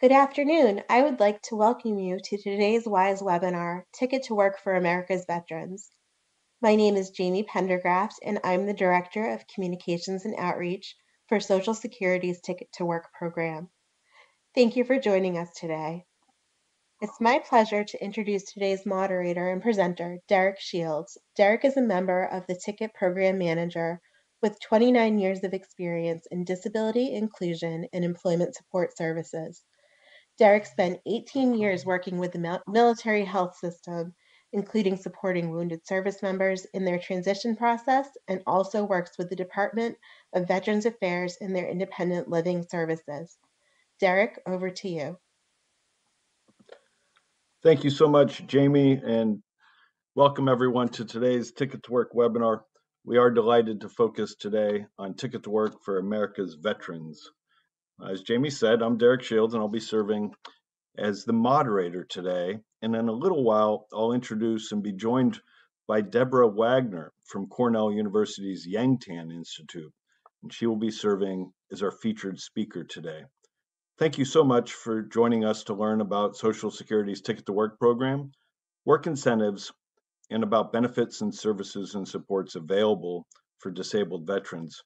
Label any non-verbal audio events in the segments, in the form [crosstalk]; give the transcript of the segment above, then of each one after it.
Good afternoon. I would like to welcome you to today's WISE webinar, Ticket to Work for America's Veterans. My name is Jamie Pendergraft, and I'm the Director of Communications and Outreach for Social Security's Ticket to Work program. Thank you for joining us today. It's my pleasure to introduce today's moderator and presenter, Derek Shields. Derek is a member of the Ticket Program Manager with 29 years of experience in disability inclusion and employment support services. Derek spent 18 years working with the military health system, including supporting wounded service members in their transition process, and also works with the Department of Veterans Affairs in their independent living services. Derek, over to you. Thank you so much, Jamie, and welcome everyone to today's Ticket to Work webinar. We are delighted to focus today on Ticket to Work for America's Veterans. As Jamie said, I'm Derek Shields, and I'll be serving as the moderator today. And in a little while, I'll introduce and be joined by Debora Wagner from Cornell University's Yang-Tan Institute, and she will be serving as our featured speaker today. Thank you so much for joining us to learn about Social Security's Ticket to Work program, work incentives, and about benefits and services and supports available for disabled veterans.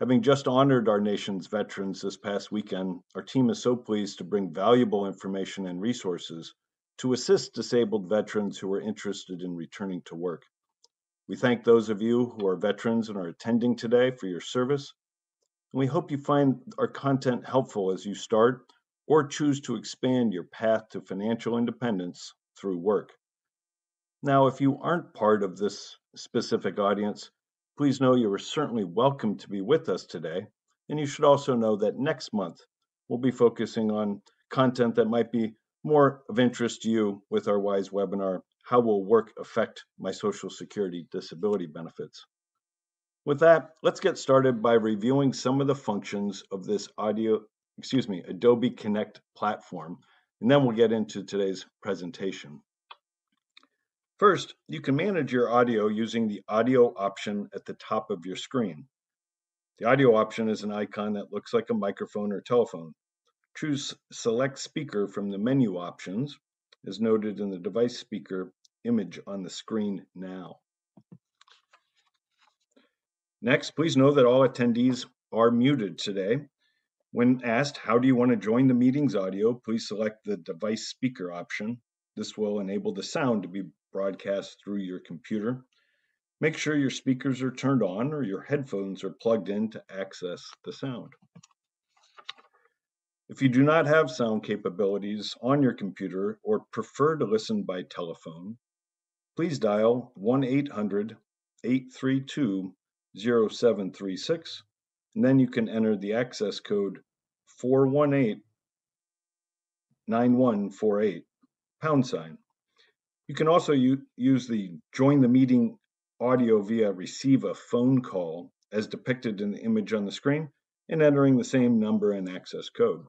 Having just honored our nation's veterans this past weekend, our team is so pleased to bring valuable information and resources to assist disabled veterans who are interested in returning to work. We thank those of you who are veterans and are attending today for your service. And we hope you find our content helpful as you start or choose to expand your path to financial independence through work. Now, if you aren't part of this specific audience, Please know you are certainly welcome to be with us today. And you should also know that next month we'll be focusing on content that might be more of interest to you with our WISE webinar How Will Work Affect My Social Security Disability Benefits? With that, let's get started by reviewing some of the functions of this audio, excuse me, Adobe Connect platform, and then we'll get into today's presentation. First, you can manage your audio using the audio option at the top of your screen. The audio option is an icon that looks like a microphone or telephone. Choose select speaker from the menu options as noted in the device speaker image on the screen now. Next, please know that all attendees are muted today. When asked, how do you want to join the meeting's audio, please select the device speaker option. This will enable the sound to be broadcast through your computer. Make sure your speakers are turned on or your headphones are plugged in to access the sound. If you do not have sound capabilities on your computer or prefer to listen by telephone, please dial 1 800 832 0736 and then you can enter the access code 418 9148 pound sign. You can also use the join the meeting audio via receive a phone call as depicted in the image on the screen and entering the same number and access code.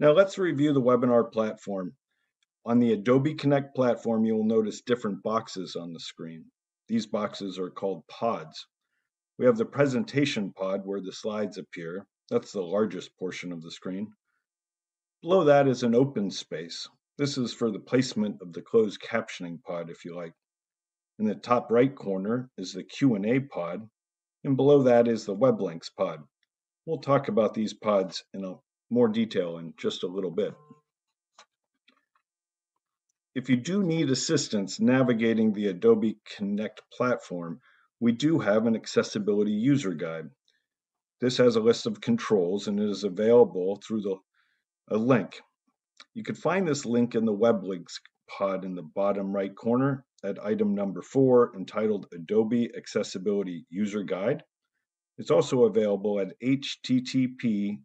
Now let's review the webinar platform. On the Adobe Connect platform, you will notice different boxes on the screen. These boxes are called pods. We have the presentation pod where the slides appear. That's the largest portion of the screen. Below that is an open space. This is for the placement of the closed captioning pod, if you like. In the top right corner is the Q&A pod, and below that is the web links pod. We'll talk about these pods in more detail in just a little bit. If you do need assistance navigating the Adobe Connect platform, we do have an accessibility user guide. This has a list of controls and it is available through the, a link you can find this link in the web links pod in the bottom right corner at item number four entitled Adobe Accessibility User Guide. It's also available at http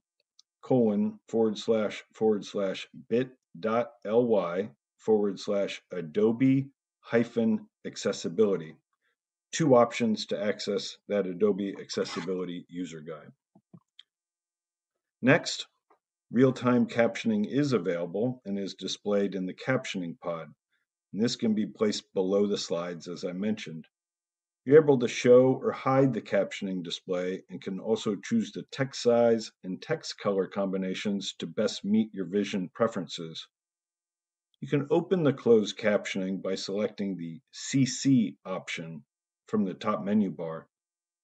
colon forward slash forward slash bit.ly forward slash Adobe hyphen accessibility. Two options to access that Adobe Accessibility User Guide. Next, Real-time captioning is available and is displayed in the captioning pod. And this can be placed below the slides as I mentioned. You're able to show or hide the captioning display and can also choose the text size and text color combinations to best meet your vision preferences. You can open the closed captioning by selecting the CC option from the top menu bar.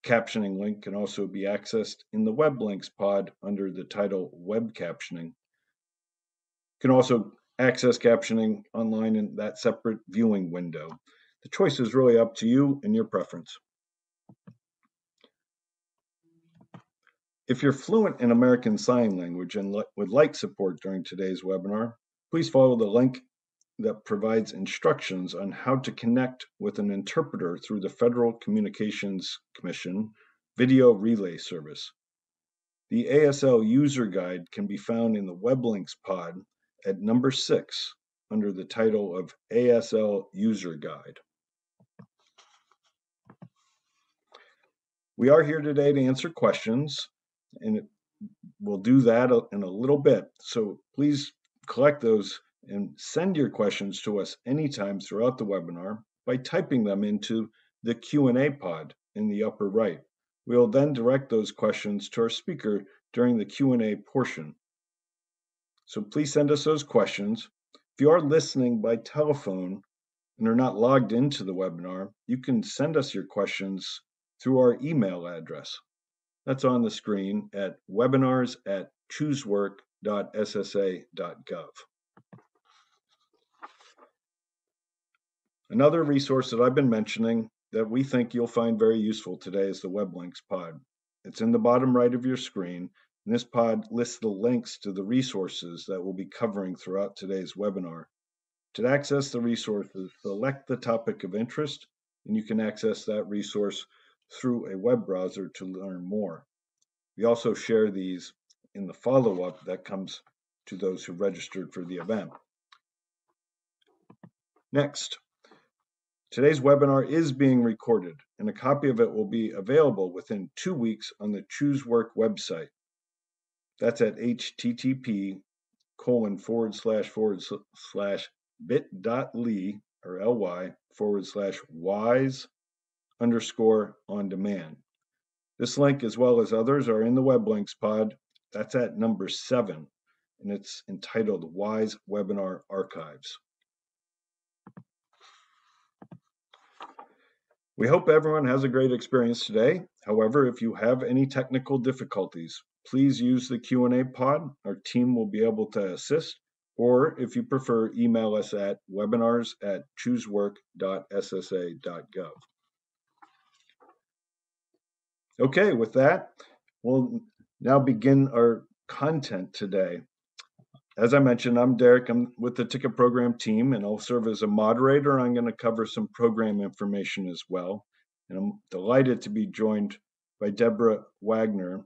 Captioning link can also be accessed in the Web Links pod under the title Web Captioning. You can also access captioning online in that separate viewing window. The choice is really up to you and your preference. If you're fluent in American Sign Language and would like support during today's webinar, please follow the link that provides instructions on how to connect with an interpreter through the Federal Communications Commission video relay service. The ASL user guide can be found in the web links pod at number six under the title of ASL User Guide. We are here today to answer questions, and we'll do that in a little bit. So please collect those and send your questions to us anytime throughout the webinar by typing them into the Q&A pod in the upper right. We'll then direct those questions to our speaker during the Q&A portion. So please send us those questions. If you are listening by telephone and are not logged into the webinar, you can send us your questions through our email address. That's on the screen at webinars at choosework.ssa.gov. Another resource that I've been mentioning that we think you'll find very useful today is the Web Links pod. It's in the bottom right of your screen, and this pod lists the links to the resources that we'll be covering throughout today's webinar. To access the resources, select the topic of interest, and you can access that resource through a web browser to learn more. We also share these in the follow up that comes to those who registered for the event. Next, today's webinar is being recorded, and a copy of it will be available within two weeks on the ChooseWork website. That's at http colon forward slash forward slash bit.ly or ly forward slash wise underscore on demand. This link, as well as others, are in the web links pod. That's at number seven, and it's entitled Wise Webinar Archives. We hope everyone has a great experience today. However, if you have any technical difficulties, please use the Q&A pod. Our team will be able to assist, or if you prefer, email us at webinars at choosework.ssa.gov. Okay, with that, we'll now begin our content today. As I mentioned, I'm Derek. I'm with the ticket program team, and I'll serve as a moderator. I'm going to cover some program information as well. And I'm delighted to be joined by Debora Wagner,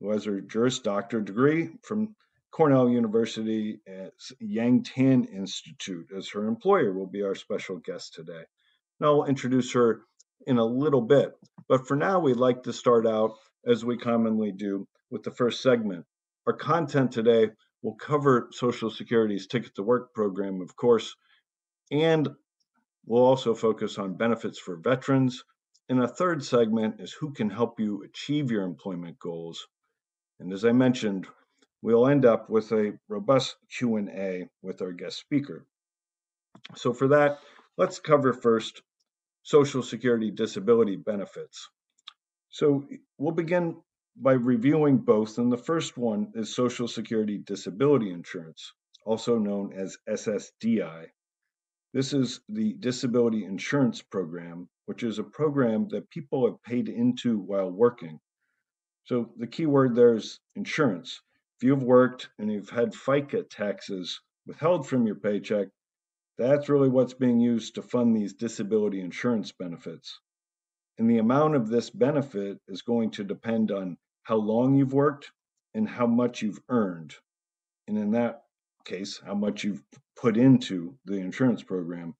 who has her Juris Doctor degree from Cornell University at Yang Tan Institute as her employer will be our special guest today. Now I'll introduce her in a little bit. But for now, we'd like to start out, as we commonly do, with the first segment. Our content today will cover Social Security's Ticket to Work program, of course, and we'll also focus on benefits for veterans. And a third segment is who can help you achieve your employment goals. And as I mentioned, we'll end up with a robust Q&A with our guest speaker. So for that, let's cover first Social Security disability benefits. So we'll begin by reviewing both, and the first one is Social Security Disability Insurance, also known as SSDI. This is the Disability Insurance Program, which is a program that people have paid into while working. So the key word there is insurance. If you've worked and you've had FICA taxes withheld from your paycheck, that's really what's being used to fund these disability insurance benefits. And the amount of this benefit is going to depend on how long you've worked and how much you've earned. And in that case, how much you've put into the insurance program.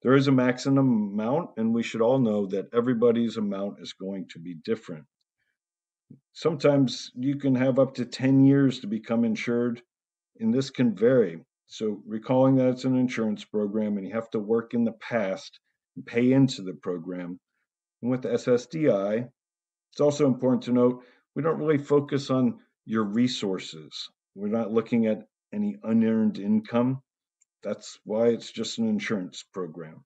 There is a maximum amount, and we should all know that everybody's amount is going to be different. Sometimes you can have up to 10 years to become insured, and this can vary. So, recalling that it's an insurance program and you have to work in the past and pay into the program, And with SSDI, it's also important to note we don't really focus on your resources. We're not looking at any unearned income. That's why it's just an insurance program.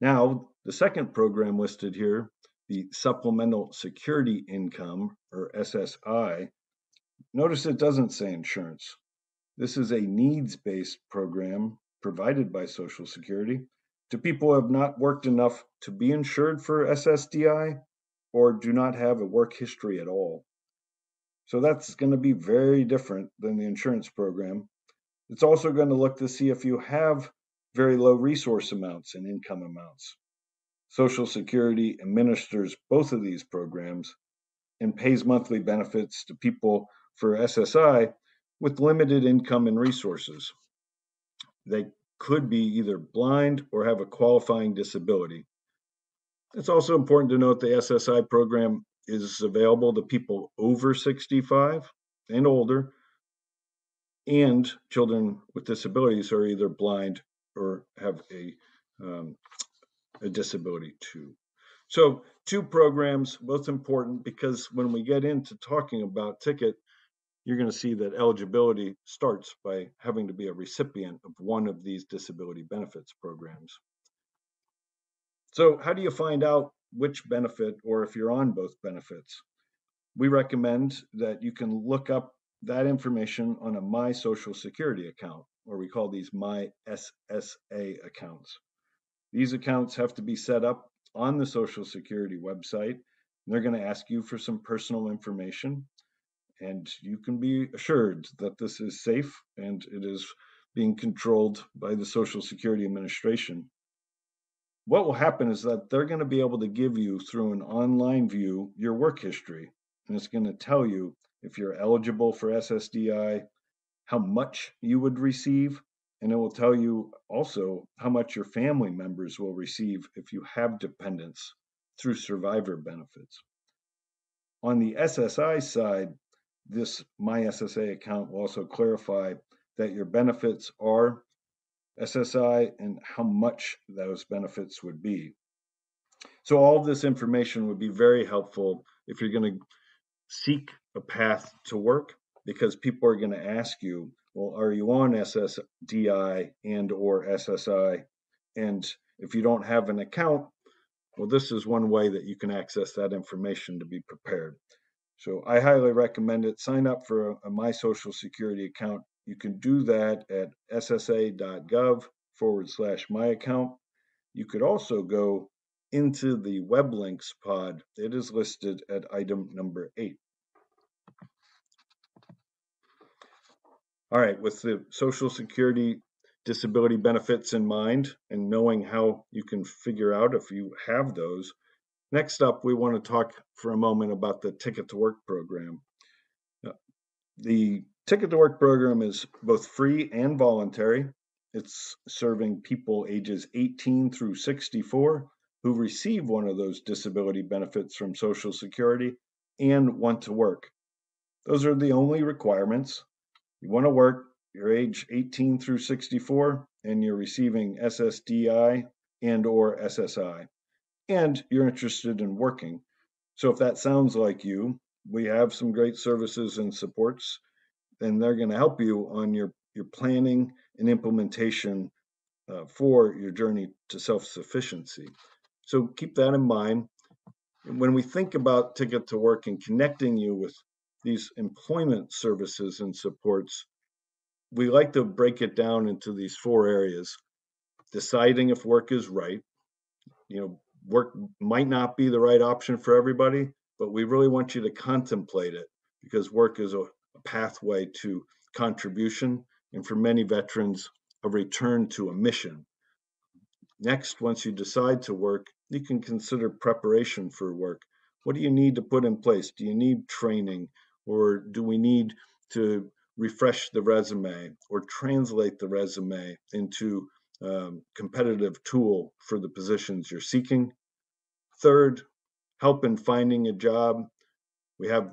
Now, the second program listed here, the Supplemental Security Income, or SSI, notice it doesn't say insurance. This is a needs based program provided by Social Security to people who have not worked enough to be insured for SSDI or do not have a work history at all. So that's going to be very different than the insurance program. It's also going to look to see if you have very low resource amounts and income amounts. Social Security administers both of these programs and pays monthly benefits to people for SSI with limited income and resources. They could be either blind or have a qualifying disability. It's also important to note the SSI program is available to people over 65 and older, and children with disabilities are either blind or have a, um, a disability too. So, two programs, both important because when we get into talking about ticket, you're going to see that eligibility starts by having to be a recipient of one of these disability benefits programs. So, how do you find out which benefit or if you're on both benefits? We recommend that you can look up that information on a My Social Security account, or we call these My SSA accounts. These accounts have to be set up on the Social Security website. they're going to ask you for some personal information and you can be assured that this is safe and it is being controlled by the Social Security Administration. What will happen is that they're going to be able to give you through an online view your work history, and it's going to tell you if you're eligible for SSDI, how much you would receive, and it will tell you also how much your family members will receive if you have dependents through survivor benefits. On the SSI side, this My SSA account will also clarify that your benefits are SSI and how much those benefits would be. So all of this information would be very helpful if you're going to seek a path to work because people are going to ask you, well, are you on SSDI and or SSI? And if you don't have an account, well, this is one way that you can access that information to be prepared. So I highly recommend it. Sign up for a, a My Social Security account. You can do that at ssa.gov forward slash my account. You could also go into the web links pod. It is listed at item number eight. All right, with the Social Security disability benefits in mind and knowing how you can figure out if you have those, Next up, we want to talk for a moment about the Ticket to Work program. Uh, the Ticket to Work program is both free and voluntary. It's serving people ages 18 through 64 who receive one of those disability benefits from Social Security and want to work. Those are the only requirements. You want to work, you're age 18 through 64, and you're receiving SSDI and or SSI and you're interested in working. So if that sounds like you, we have some great services and supports, and they're going to help you on your, your planning and implementation uh, for your journey to self sufficiency. So keep that in mind. When we think about Ticket to Work and connecting you with these employment services and supports, we like to break it down into these four areas deciding if work is right, you know, work might not be the right option for everybody, but we really want you to contemplate it because work is a pathway to contribution and for many veterans, a return to a mission. Next, once you decide to work, you can consider preparation for work. What do you need to put in place? Do you need training or do we need to refresh the resume or translate the resume into um, competitive tool for the positions you're seeking. Third, help in finding a job. We have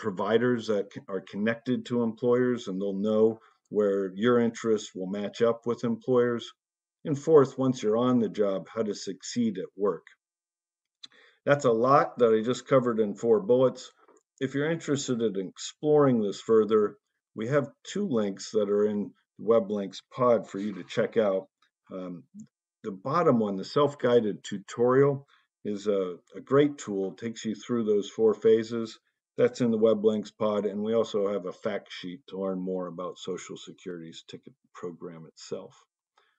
providers that are connected to employers and they'll know where your interests will match up with employers. And fourth, once you're on the job, how to succeed at work. That's a lot that I just covered in four bullets. If you're interested in exploring this further, we have two links that are in the web links pod for you to check out. Um, the bottom one, the self-guided tutorial, is a, a great tool, takes you through those four phases. That's in the web links pod, and we also have a fact sheet to learn more about Social Security's ticket program itself.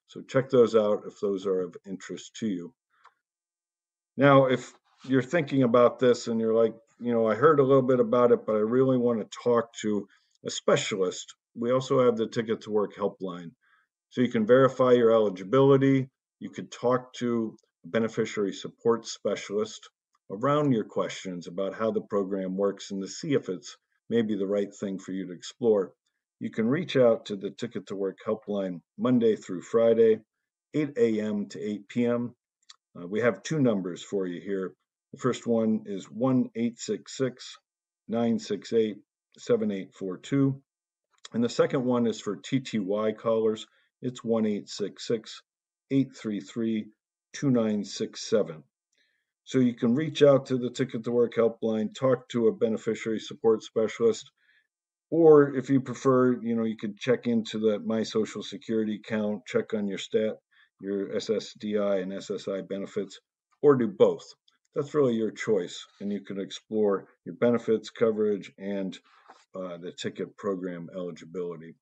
So check those out if those are of interest to you. Now, if you're thinking about this and you're like, you know, I heard a little bit about it, but I really want to talk to a specialist, we also have the Ticket to Work helpline. So you can verify your eligibility. You could talk to a beneficiary support specialist around your questions about how the program works and to see if it's maybe the right thing for you to explore. You can reach out to the Ticket to Work helpline Monday through Friday, 8 a.m. to 8 p.m. Uh, we have two numbers for you here. The first one is 1 866 968 7842. And the second one is for TTY callers. It's 1 866 833 2967. So you can reach out to the Ticket to Work helpline, talk to a beneficiary support specialist, or if you prefer, you know, you could check into the My Social Security account, check on your stat, your SSDI and SSI benefits, or do both. That's really your choice, and you can explore your benefits coverage and uh, the ticket program eligibility.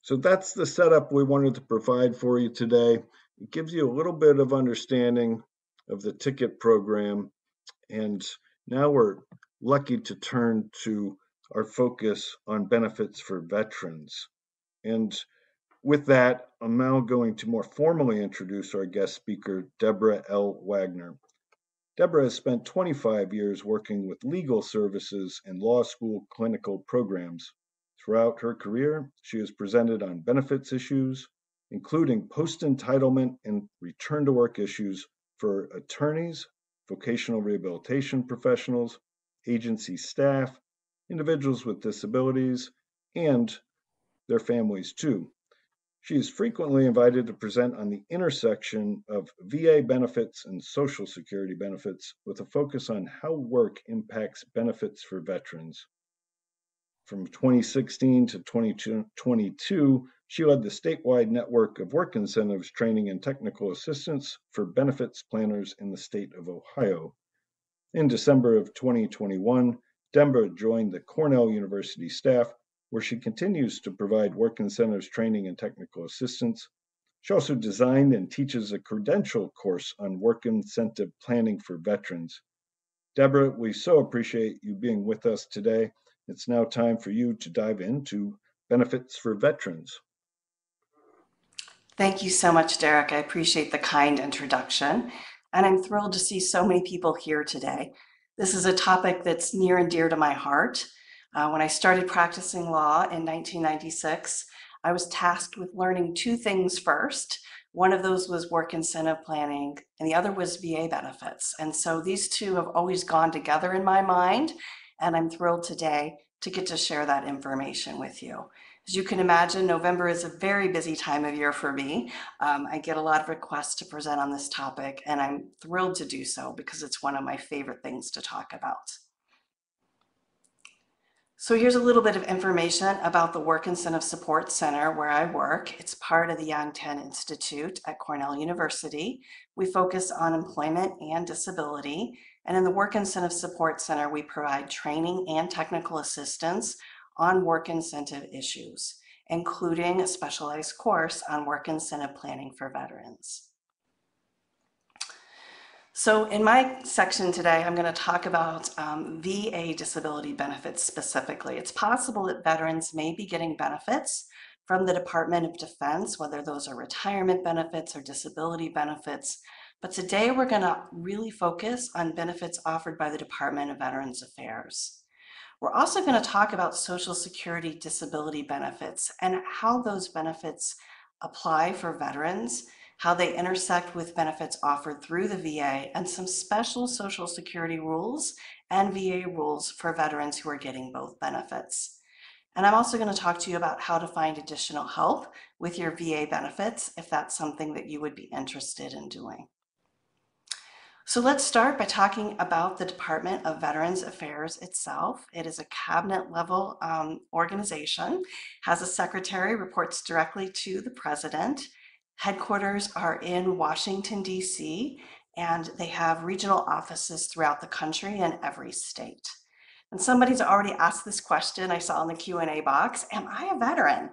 So that's the setup we wanted to provide for you today. It gives you a little bit of understanding of the ticket program. And now we're lucky to turn to our focus on benefits for veterans. And with that, I'm now going to more formally introduce our guest speaker, Debora L. Wagner. Debora has spent 25 years working with legal services and law school clinical programs. Throughout her career, she has presented on benefits issues, including post entitlement and return to work issues for attorneys, vocational rehabilitation professionals, agency staff, individuals with disabilities, and their families too. She is frequently invited to present on the intersection of VA benefits and Social Security benefits with a focus on how work impacts benefits for veterans. From 2016 to 2022, she led the statewide network of work incentives training and technical assistance for benefits planners in the state of Ohio. In December of 2021, Debora joined the Cornell University staff, where she continues to provide work incentives training and technical assistance. She also designed and teaches a credential course on work incentive planning for veterans. Debora, we so appreciate you being with us today. It's now time for you to dive into benefits for veterans. Thank you so much, Derek. I appreciate the kind introduction, and I'm thrilled to see so many people here today. This is a topic that's near and dear to my heart. Uh, when I started practicing law in 1996, I was tasked with learning two things first. One of those was work incentive planning, and the other was VA benefits. And so these two have always gone together in my mind, and I'm thrilled today to get to share that information with you. As you can imagine, November is a very busy time of year for me. Um, I get a lot of requests to present on this topic, and I'm thrilled to do so because it's one of my favorite things to talk about. So here's a little bit of information about the Work Incentive Support Center where I work. It's part of the Yang-Tan Institute at Cornell University. We focus on employment and disability, and in the Work Incentive Support Center, we provide training and technical assistance on work incentive issues, including a specialized course on work incentive planning for veterans. So in my section today, I'm going to talk about um, VA disability benefits specifically. It's possible that veterans may be getting benefits from the Department of Defense, whether those are retirement benefits or disability benefits, but today we're going to really focus on benefits offered by the Department of Veterans Affairs. We're also going to talk about Social Security disability benefits and how those benefits apply for veterans, how they intersect with benefits offered through the VA, and some special Social Security rules and VA rules for veterans who are getting both benefits. And I'm also going to talk to you about how to find additional help with your VA benefits if that's something that you would be interested in doing. So let's start by talking about the Department of Veterans Affairs itself. It is a cabinet level um, organization, has a secretary, reports directly to the president. Headquarters are in Washington, D.C., and they have regional offices throughout the country and every state. And somebody's already asked this question I saw in the Q&A box, am I a veteran?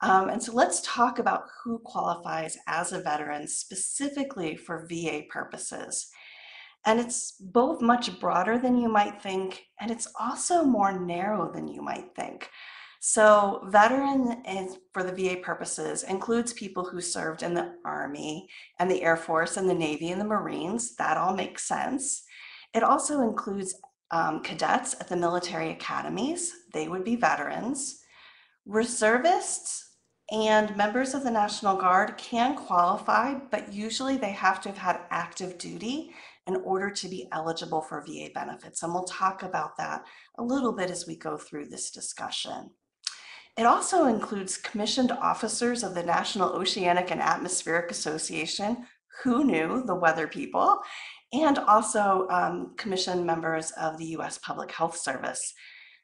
Um, and so let's talk about who qualifies as a veteran specifically for VA purposes. And it's both much broader than you might think, and it's also more narrow than you might think. So veteran is, for the VA purposes includes people who served in the Army and the Air Force and the Navy and the Marines. That all makes sense. It also includes um, cadets at the military academies. They would be veterans. Reservists and members of the National Guard can qualify, but usually they have to have had active duty in order to be eligible for VA benefits. And we'll talk about that a little bit as we go through this discussion. It also includes commissioned officers of the National Oceanic and Atmospheric Association, who knew the weather people, and also um, commissioned members of the US Public Health Service.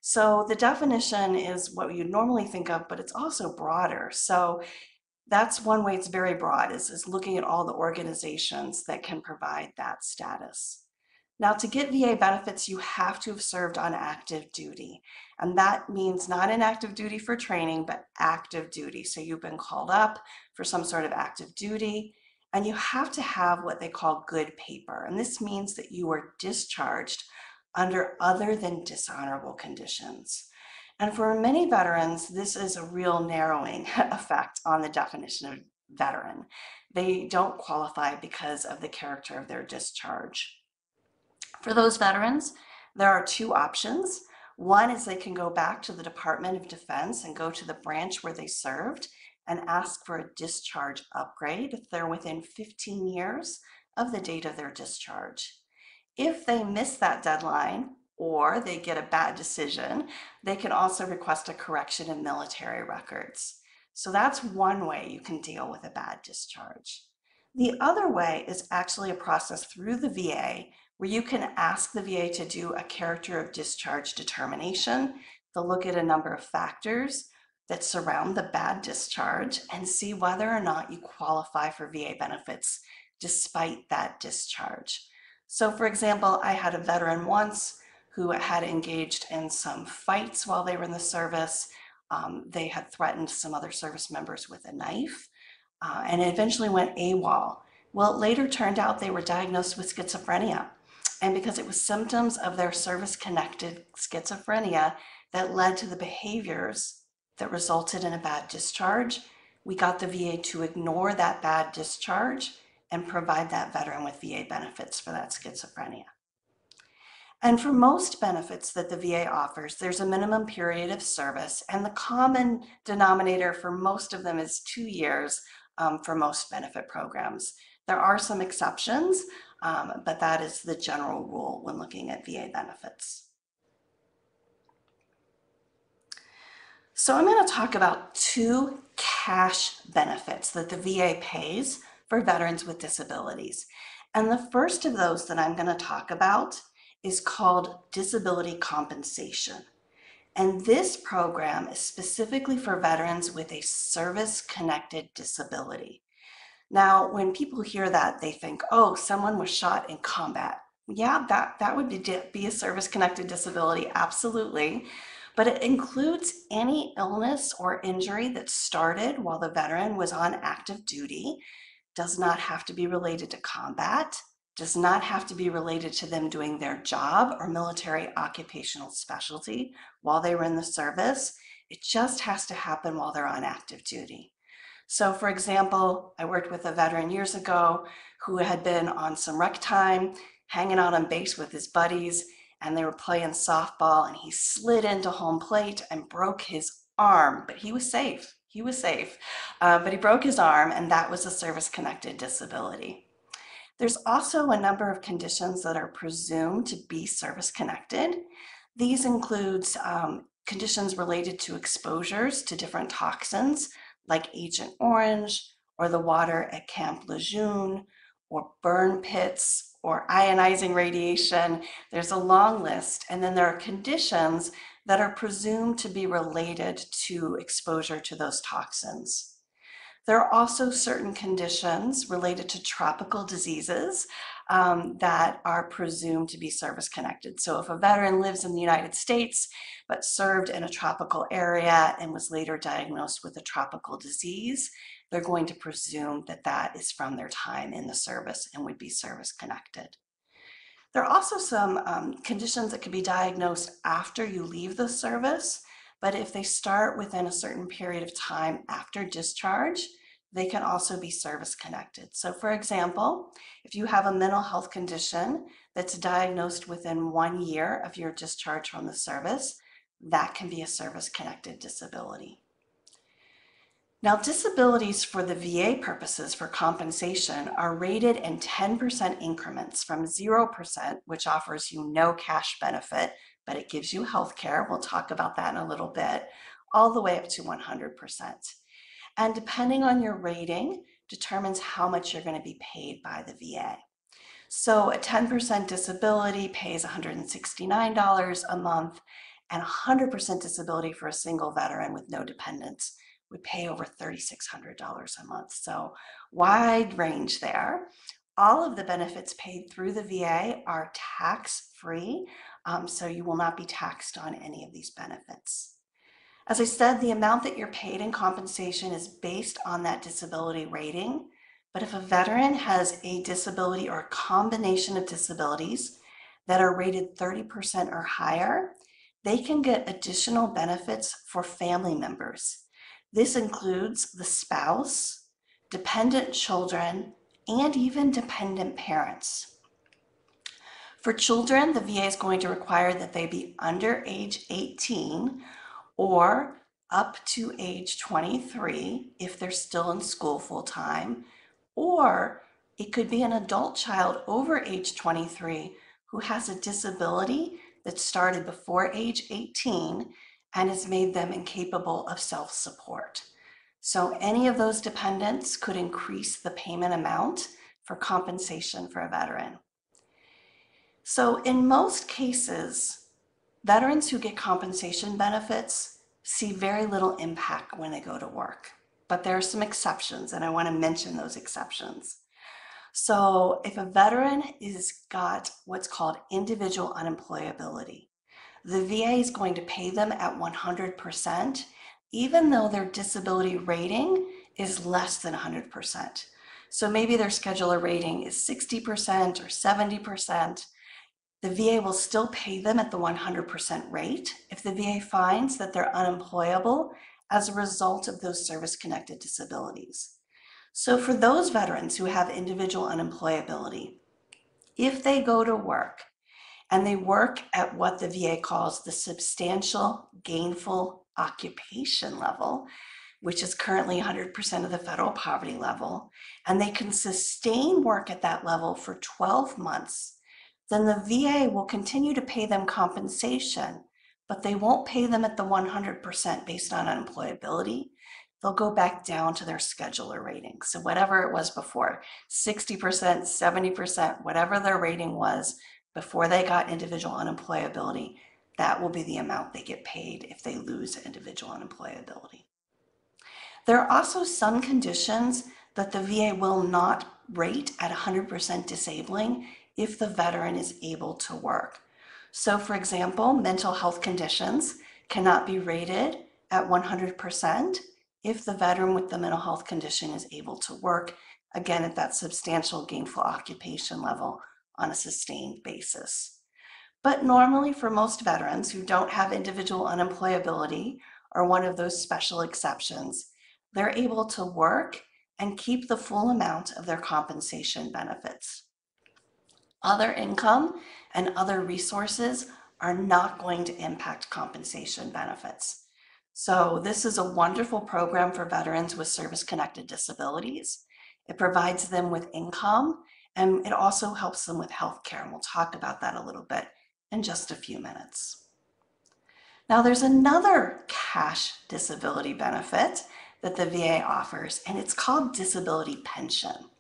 So the definition is what you normally think of, but it's also broader. So that's one way it's very broad is, is looking at all the organizations that can provide that status. Now to get VA benefits, you have to have served on active duty. And that means not in active duty for training, but active duty. So you've been called up for some sort of active duty and you have to have what they call good paper. And this means that you were discharged under other than dishonorable conditions. And for many veterans, this is a real narrowing [laughs] effect on the definition of veteran. They don't qualify because of the character of their discharge. For those veterans, there are two options. One is they can go back to the Department of Defense and go to the branch where they served and ask for a discharge upgrade if they're within 15 years of the date of their discharge. If they miss that deadline or they get a bad decision, they can also request a correction in military records. So that's one way you can deal with a bad discharge. The other way is actually a process through the VA where you can ask the VA to do a character of discharge determination. They'll look at a number of factors that surround the bad discharge and see whether or not you qualify for VA benefits despite that discharge. So for example, I had a veteran once who had engaged in some fights while they were in the service. Um, they had threatened some other service members with a knife uh, and eventually went AWOL. Well, it later turned out they were diagnosed with schizophrenia. And because it was symptoms of their service-connected schizophrenia that led to the behaviors that resulted in a bad discharge, we got the VA to ignore that bad discharge and provide that veteran with VA benefits for that schizophrenia. And for most benefits that the VA offers, there's a minimum period of service, and the common denominator for most of them is two years um, for most benefit programs. There are some exceptions, um, but that is the general rule when looking at VA benefits. So I'm going to talk about two cash benefits that the VA pays for veterans with disabilities. And the first of those that I'm going to talk about is called disability compensation. And this program is specifically for veterans with a service-connected disability. Now, when people hear that, they think, oh, someone was shot in combat. Yeah, that, that would be, be a service-connected disability, absolutely but it includes any illness or injury that started while the veteran was on active duty, does not have to be related to combat, does not have to be related to them doing their job or military occupational specialty while they were in the service. It just has to happen while they're on active duty. So for example, I worked with a veteran years ago who had been on some rec time, hanging out on base with his buddies, and they were playing softball and he slid into home plate and broke his arm, but he was safe. He was safe, uh, but he broke his arm and that was a service-connected disability. There's also a number of conditions that are presumed to be service-connected. These include um, conditions related to exposures to different toxins like Agent Orange or the water at Camp Lejeune or burn pits or ionizing radiation. There's a long list. And then there are conditions that are presumed to be related to exposure to those toxins. There are also certain conditions related to tropical diseases um, that are presumed to be service connected. So if a veteran lives in the United States but served in a tropical area and was later diagnosed with a tropical disease, they're going to presume that that is from their time in the service and would be service connected. There are also some um, conditions that can be diagnosed after you leave the service, but if they start within a certain period of time after discharge, they can also be service connected. So for example, if you have a mental health condition that's diagnosed within one year of your discharge from the service, that can be a service connected disability. Now, disabilities for the VA purposes for compensation are rated in 10% increments from 0%, which offers you no cash benefit, but it gives you health care. We'll talk about that in a little bit, all the way up to 100%. And depending on your rating, determines how much you're going to be paid by the VA. So a 10% disability pays $169 a month, and 100% disability for a single veteran with no dependents would pay over $3,600 a month. So wide range there. All of the benefits paid through the VA are tax free, um, so you will not be taxed on any of these benefits. As I said, the amount that you're paid in compensation is based on that disability rating. But if a veteran has a disability or a combination of disabilities that are rated 30% or higher, they can get additional benefits for family members. This includes the spouse, dependent children, and even dependent parents. For children, the VA is going to require that they be under age 18 or up to age 23 if they're still in school full time, or it could be an adult child over age 23 who has a disability that started before age 18 and has made them incapable of self support. So, any of those dependents could increase the payment amount for compensation for a veteran. So, in most cases, Veterans who get compensation benefits see very little impact when they go to work, but there are some exceptions, and I want to mention those exceptions. So, if a veteran is got what's called individual unemployability, the VA is going to pay them at 100%, even though their disability rating is less than 100%. So maybe their schedular rating is 60% or 70%, the VA will still pay them at the 100% rate if the VA finds that they're unemployable as a result of those service connected disabilities. So, for those veterans who have individual unemployability, if they go to work and they work at what the VA calls the substantial gainful occupation level, which is currently 100% of the federal poverty level, and they can sustain work at that level for 12 months then the VA will continue to pay them compensation, but they won't pay them at the 100% based on unemployability. They'll go back down to their schedular rating. So, whatever it was before 60%, 70%, whatever their rating was before they got individual unemployability, that will be the amount they get paid if they lose individual unemployability. There are also some conditions that the VA will not rate at 100% disabling if the veteran is able to work. So, for example, mental health conditions cannot be rated at 100% if the veteran with the mental health condition is able to work, again, at that substantial gainful occupation level on a sustained basis. But normally, for most veterans who don't have individual unemployability or one of those special exceptions, they're able to work and keep the full amount of their compensation benefits. Other income and other resources are not going to impact compensation benefits. So, this is a wonderful program for veterans with service connected disabilities. It provides them with income and it also helps them with health care. And we'll talk about that a little bit in just a few minutes. Now, there's another cash disability benefit that the VA offers, and it's called disability pension.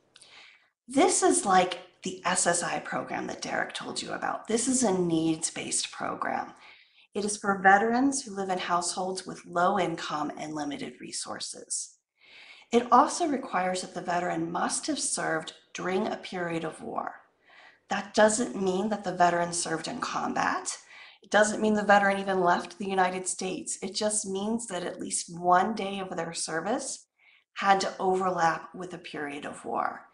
This is like the SSI program that Derek told you about. This is a needs-based program. It is for veterans who live in households with low income and limited resources. It also requires that the veteran must have served during a period of war. That doesn't mean that the veteran served in combat. It doesn't mean the veteran even left the United States. It just means that at least one day of their service had to overlap with a period of war.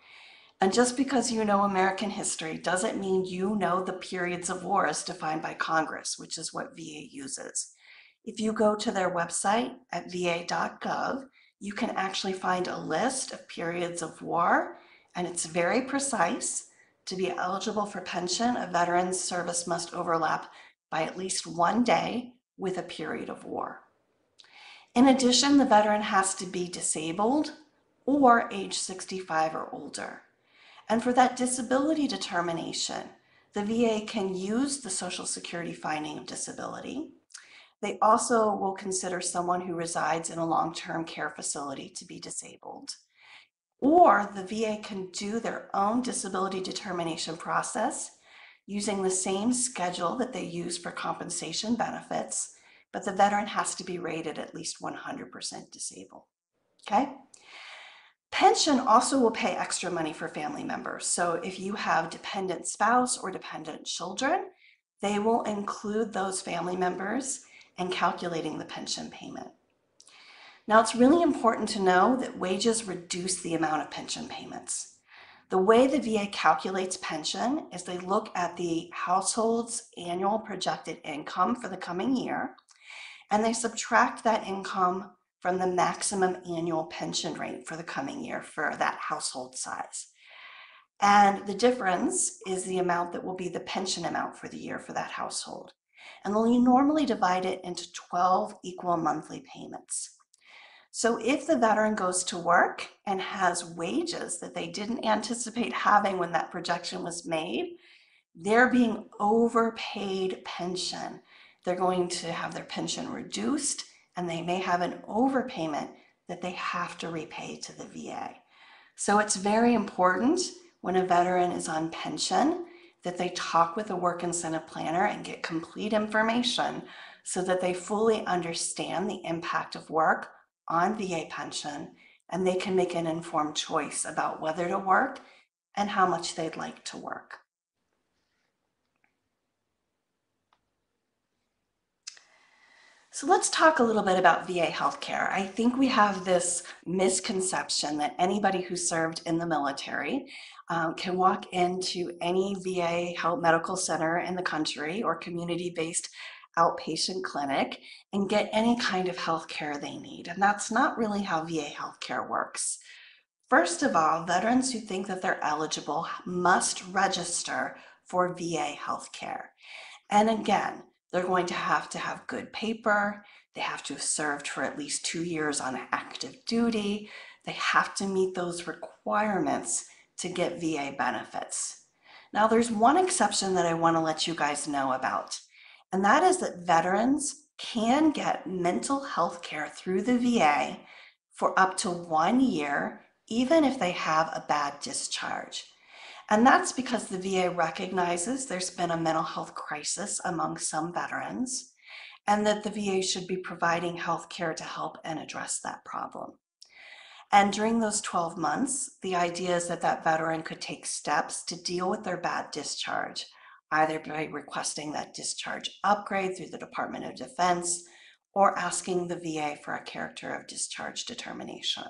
And just because you know American history doesn't mean you know the periods of war as defined by Congress, which is what VA uses. If you go to their website at va.gov, you can actually find a list of periods of war, and it's very precise. To be eligible for pension, a veteran's service must overlap by at least one day with a period of war. In addition, the veteran has to be disabled or age 65 or older. And for that disability determination, the VA can use the Social Security finding of disability. They also will consider someone who resides in a long-term care facility to be disabled. Or the VA can do their own disability determination process using the same schedule that they use for compensation benefits, but the veteran has to be rated at least 100% disabled. Okay? Pension also will pay extra money for family members. So if you have dependent spouse or dependent children, they will include those family members in calculating the pension payment. Now, it's really important to know that wages reduce the amount of pension payments. The way the VA calculates pension is they look at the household's annual projected income for the coming year, and they subtract that income from the maximum annual pension rate for the coming year for that household size. And the difference is the amount that will be the pension amount for the year for that household. And they'll normally divide it into 12 equal monthly payments. So if the veteran goes to work and has wages that they didn't anticipate having when that projection was made, they're being overpaid pension. They're going to have their pension reduced and they may have an overpayment that they have to repay to the VA. So it's very important when a veteran is on pension that they talk with a work incentive planner and get complete information so that they fully understand the impact of work on VA pension and they can make an informed choice about whether to work and how much they'd like to work. So let's talk a little bit about VA healthcare. I think we have this misconception that anybody who served in the military um, can walk into any VA health medical center in the country or community-based outpatient clinic and get any kind of health care they need. And that's not really how VA healthcare works. First of all, veterans who think that they're eligible must register for VA healthcare. And again, they're going to have to have good paper. They have to have served for at least two years on active duty. They have to meet those requirements to get VA benefits. Now, there's one exception that I want to let you guys know about, and that is that veterans can get mental health care through the VA for up to one year, even if they have a bad discharge. And that's because the VA recognizes there's been a mental health crisis among some veterans and that the VA should be providing health care to help and address that problem. And during those 12 months, the idea is that that veteran could take steps to deal with their bad discharge, either by requesting that discharge upgrade through the Department of Defense or asking the VA for a character of discharge determination.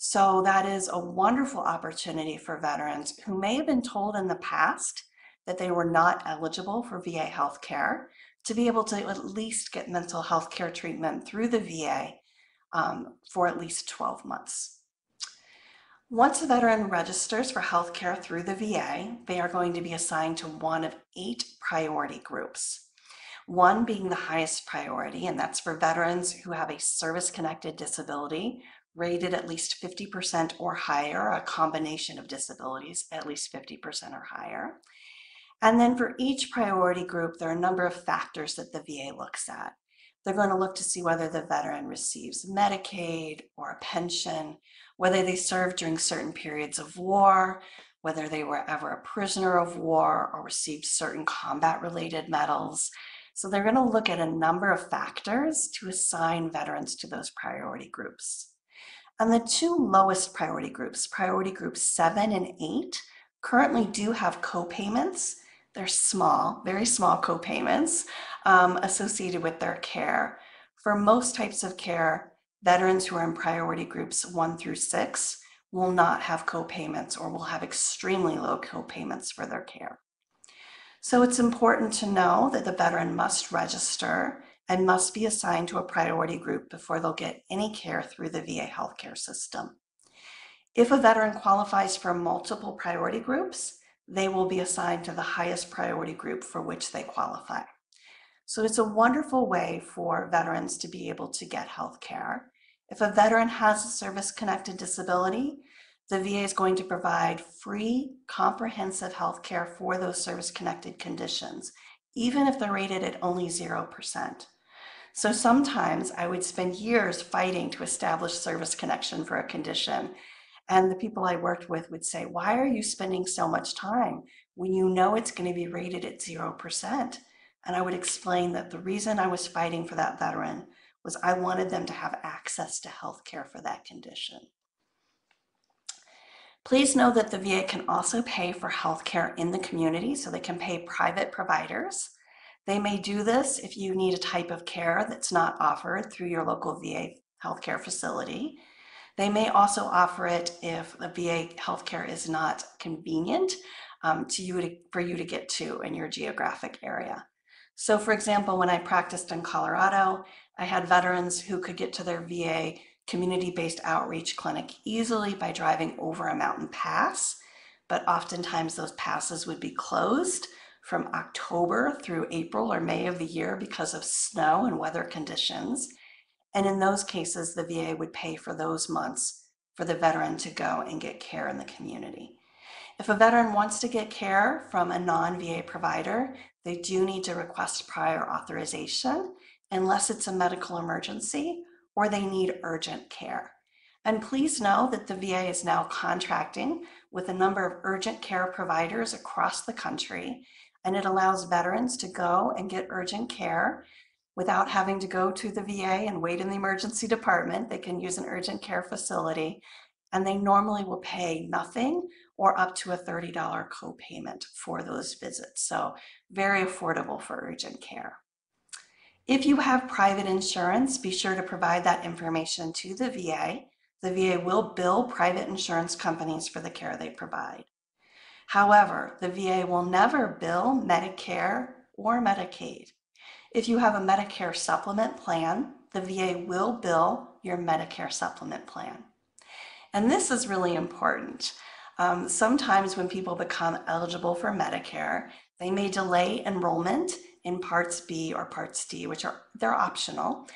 So that is a wonderful opportunity for veterans who may have been told in the past that they were not eligible for VA health care to be able to at least get mental health care treatment through the VA um, for at least 12 months. Once a veteran registers for health care through the VA, they are going to be assigned to one of eight priority groups. One being the highest priority, and that's for veterans who have a service-connected disability rated at least 50% or higher, a combination of disabilities, at least 50% or higher. And then for each priority group, there are a number of factors that the VA looks at. They're going to look to see whether the veteran receives Medicaid or a pension, whether they served during certain periods of war, whether they were ever a prisoner of war or received certain combat related medals. So they're going to look at a number of factors to assign veterans to those priority groups. And the two lowest priority groups, priority groups seven and eight, currently do have co-payments. They're small, very small co-payments um, associated with their care. For most types of care, veterans who are in priority groups one through six will not have co-payments or will have extremely low co-payments for their care. So it's important to know that the veteran must register and must be assigned to a priority group before they'll get any care through the VA healthcare system. If a veteran qualifies for multiple priority groups, they will be assigned to the highest priority group for which they qualify. So it's a wonderful way for veterans to be able to get health care. If a veteran has a service-connected disability, the VA is going to provide free, comprehensive health care for those service-connected conditions, even if they're rated at only 0%. So sometimes I would spend years fighting to establish service connection for a condition. And the people I worked with would say, Why are you spending so much time when you know it's going to be rated at 0%? And I would explain that the reason I was fighting for that veteran was I wanted them to have access to health care for that condition. Please know that the VA can also pay for health care in the community, so they can pay private providers. They may do this if you need a type of care that's not offered through your local VA healthcare facility. They may also offer it if the VA healthcare is not convenient um, to you to, for you to get to in your geographic area. So for example, when I practiced in Colorado, I had veterans who could get to their VA community-based outreach clinic easily by driving over a mountain pass, but oftentimes those passes would be closed from October through April or May of the year because of snow and weather conditions. And in those cases, the VA would pay for those months for the veteran to go and get care in the community. If a veteran wants to get care from a non-VA provider, they do need to request prior authorization unless it's a medical emergency or they need urgent care. And please know that the VA is now contracting with a number of urgent care providers across the country and it allows veterans to go and get urgent care without having to go to the VA and wait in the emergency department. They can use an urgent care facility and they normally will pay nothing or up to a $30 copayment for those visits. So very affordable for urgent care. If you have private insurance, be sure to provide that information to the VA. The VA will bill private insurance companies for the care they provide. However, the VA will never bill Medicare or Medicaid. If you have a Medicare supplement plan, the VA will bill your Medicare supplement plan. And this is really important. Um, sometimes when people become eligible for Medicare, they may delay enrollment in Parts B or Parts D, which are they're optional.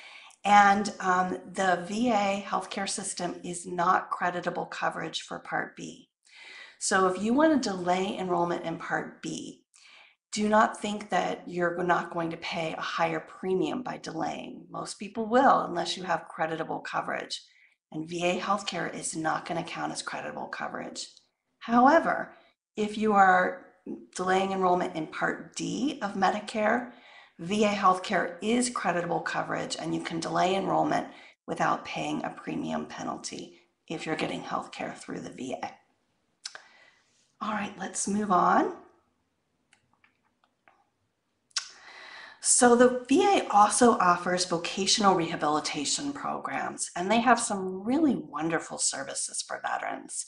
And um, the VA healthcare system is not creditable coverage for Part B. So if you want to delay enrollment in Part B, do not think that you're not going to pay a higher premium by delaying. Most people will unless you have creditable coverage. And VA healthcare is not going to count as creditable coverage. However, if you are delaying enrollment in Part D of Medicare, VA healthcare is creditable coverage and you can delay enrollment without paying a premium penalty if you're getting healthcare through the VA. All right, let's move on. So the VA also offers vocational rehabilitation programs, and they have some really wonderful services for veterans.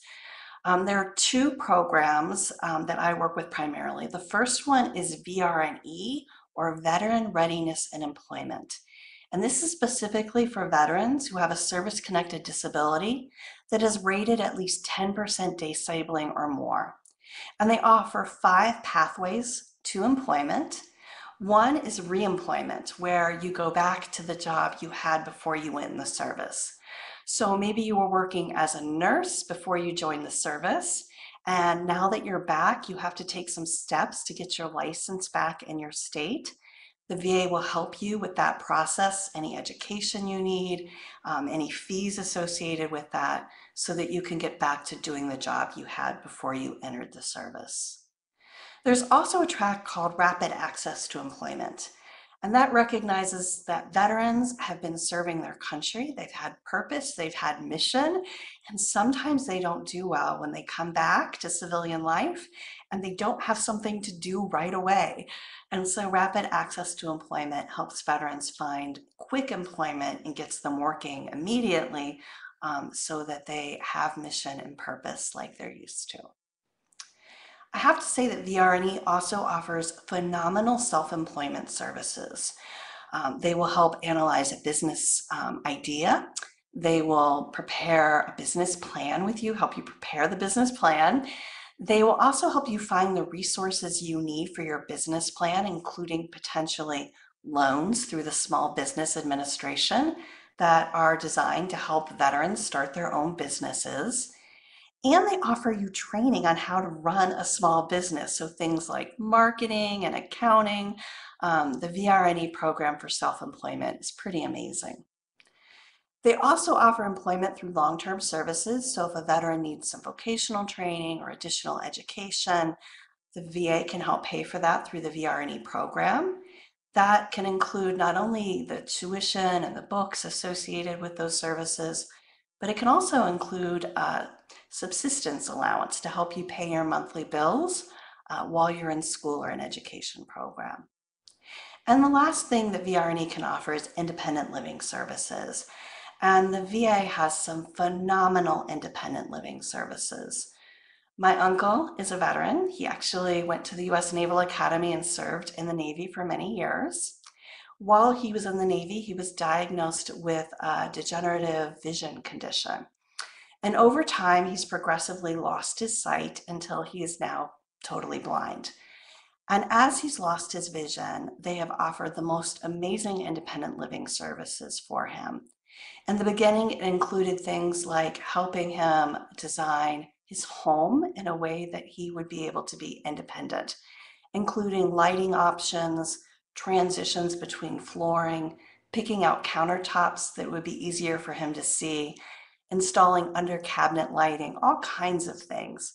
Um, there are two programs um, that I work with primarily. The first one is VR&E, or Veteran Readiness and Employment. And this is specifically for veterans who have a service-connected disability that is rated at least 10% disabling or more. And they offer five pathways to employment. One is reemployment, where you go back to the job you had before you went in the service. So maybe you were working as a nurse before you joined the service. And now that you're back, you have to take some steps to get your license back in your state. The VA will help you with that process, any education you need, um, any fees associated with that, so that you can get back to doing the job you had before you entered the service. There's also a track called Rapid Access to Employment. And that recognizes that veterans have been serving their country. They've had purpose, they've had mission, and sometimes they don't do well when they come back to civilian life and they don't have something to do right away. And so rapid access to employment helps veterans find quick employment and gets them working immediately um, so that they have mission and purpose like they're used to. I have to say that VR&E also offers phenomenal self-employment services. Um, they will help analyze a business um, idea. They will prepare a business plan with you, help you prepare the business plan. They will also help you find the resources you need for your business plan, including potentially loans through the Small Business Administration that are designed to help veterans start their own businesses and they offer you training on how to run a small business. So things like marketing and accounting. Um, the VR&E program for self-employment is pretty amazing. They also offer employment through long-term services. So if a veteran needs some vocational training or additional education, the VA can help pay for that through the VR&E program. That can include not only the tuition and the books associated with those services, but it can also include a subsistence allowance to help you pay your monthly bills uh, while you're in school or an education program. And the last thing that VR&E can offer is independent living services. And the VA has some phenomenal independent living services. My uncle is a veteran. He actually went to the US Naval Academy and served in the Navy for many years. While he was in the Navy, he was diagnosed with a degenerative vision condition. And over time, he's progressively lost his sight until he is now totally blind. And as he's lost his vision, they have offered the most amazing independent living services for him. In the beginning, it included things like helping him design his home in a way that he would be able to be independent, including lighting options, transitions between flooring, picking out countertops that would be easier for him to see, installing under cabinet lighting, all kinds of things.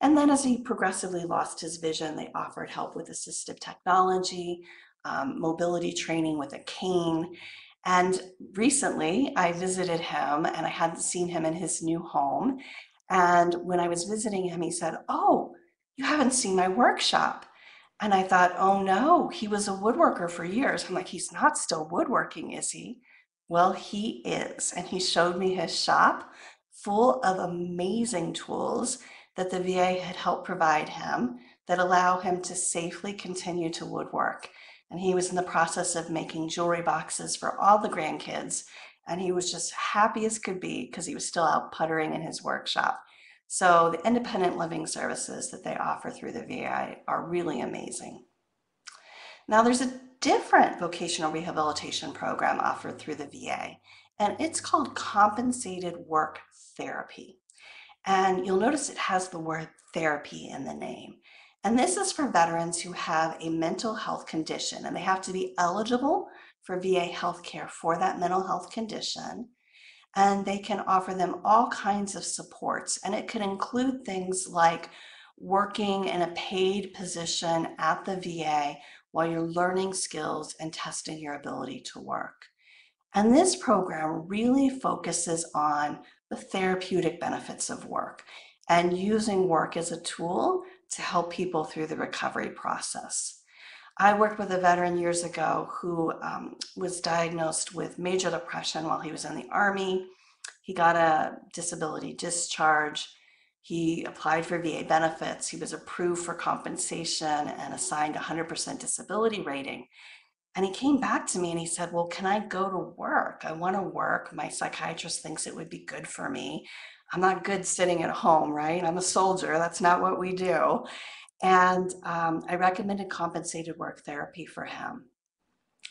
And then as he progressively lost his vision, they offered help with assistive technology, um, mobility training with a cane. And recently I visited him and I hadn't seen him in his new home. And when I was visiting him, he said, oh, you haven't seen my workshop. And I thought, oh no, he was a woodworker for years. I'm like, he's not still woodworking, is he? Well, he is. And he showed me his shop full of amazing tools that the VA had helped provide him that allow him to safely continue to woodwork. And he was in the process of making jewelry boxes for all the grandkids. And he was just happy as could be because he was still out puttering in his workshop. So the independent living services that they offer through the VA are really amazing. Now there's a different vocational rehabilitation program offered through the VA, and it's called compensated work therapy. And you'll notice it has the word therapy in the name. And this is for veterans who have a mental health condition and they have to be eligible for VA health care for that mental health condition and they can offer them all kinds of supports. And it can include things like working in a paid position at the VA while you're learning skills and testing your ability to work. And this program really focuses on the therapeutic benefits of work and using work as a tool to help people through the recovery process. I worked with a veteran years ago who um, was diagnosed with major depression while he was in the Army. He got a disability discharge. He applied for VA benefits. He was approved for compensation and assigned 100% disability rating. And he came back to me and he said, Well, can I go to work? I want to work. My psychiatrist thinks it would be good for me. I'm not good sitting at home, right? I'm a soldier. That's not what we do. And um, I recommended compensated work therapy for him.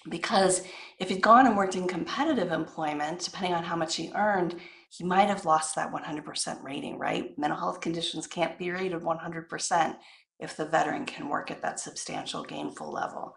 Because if he'd gone and worked in competitive employment, depending on how much he earned, he might have lost that 100% rating, right? Mental health conditions can't be rated 100% if the veteran can work at that substantial gainful level.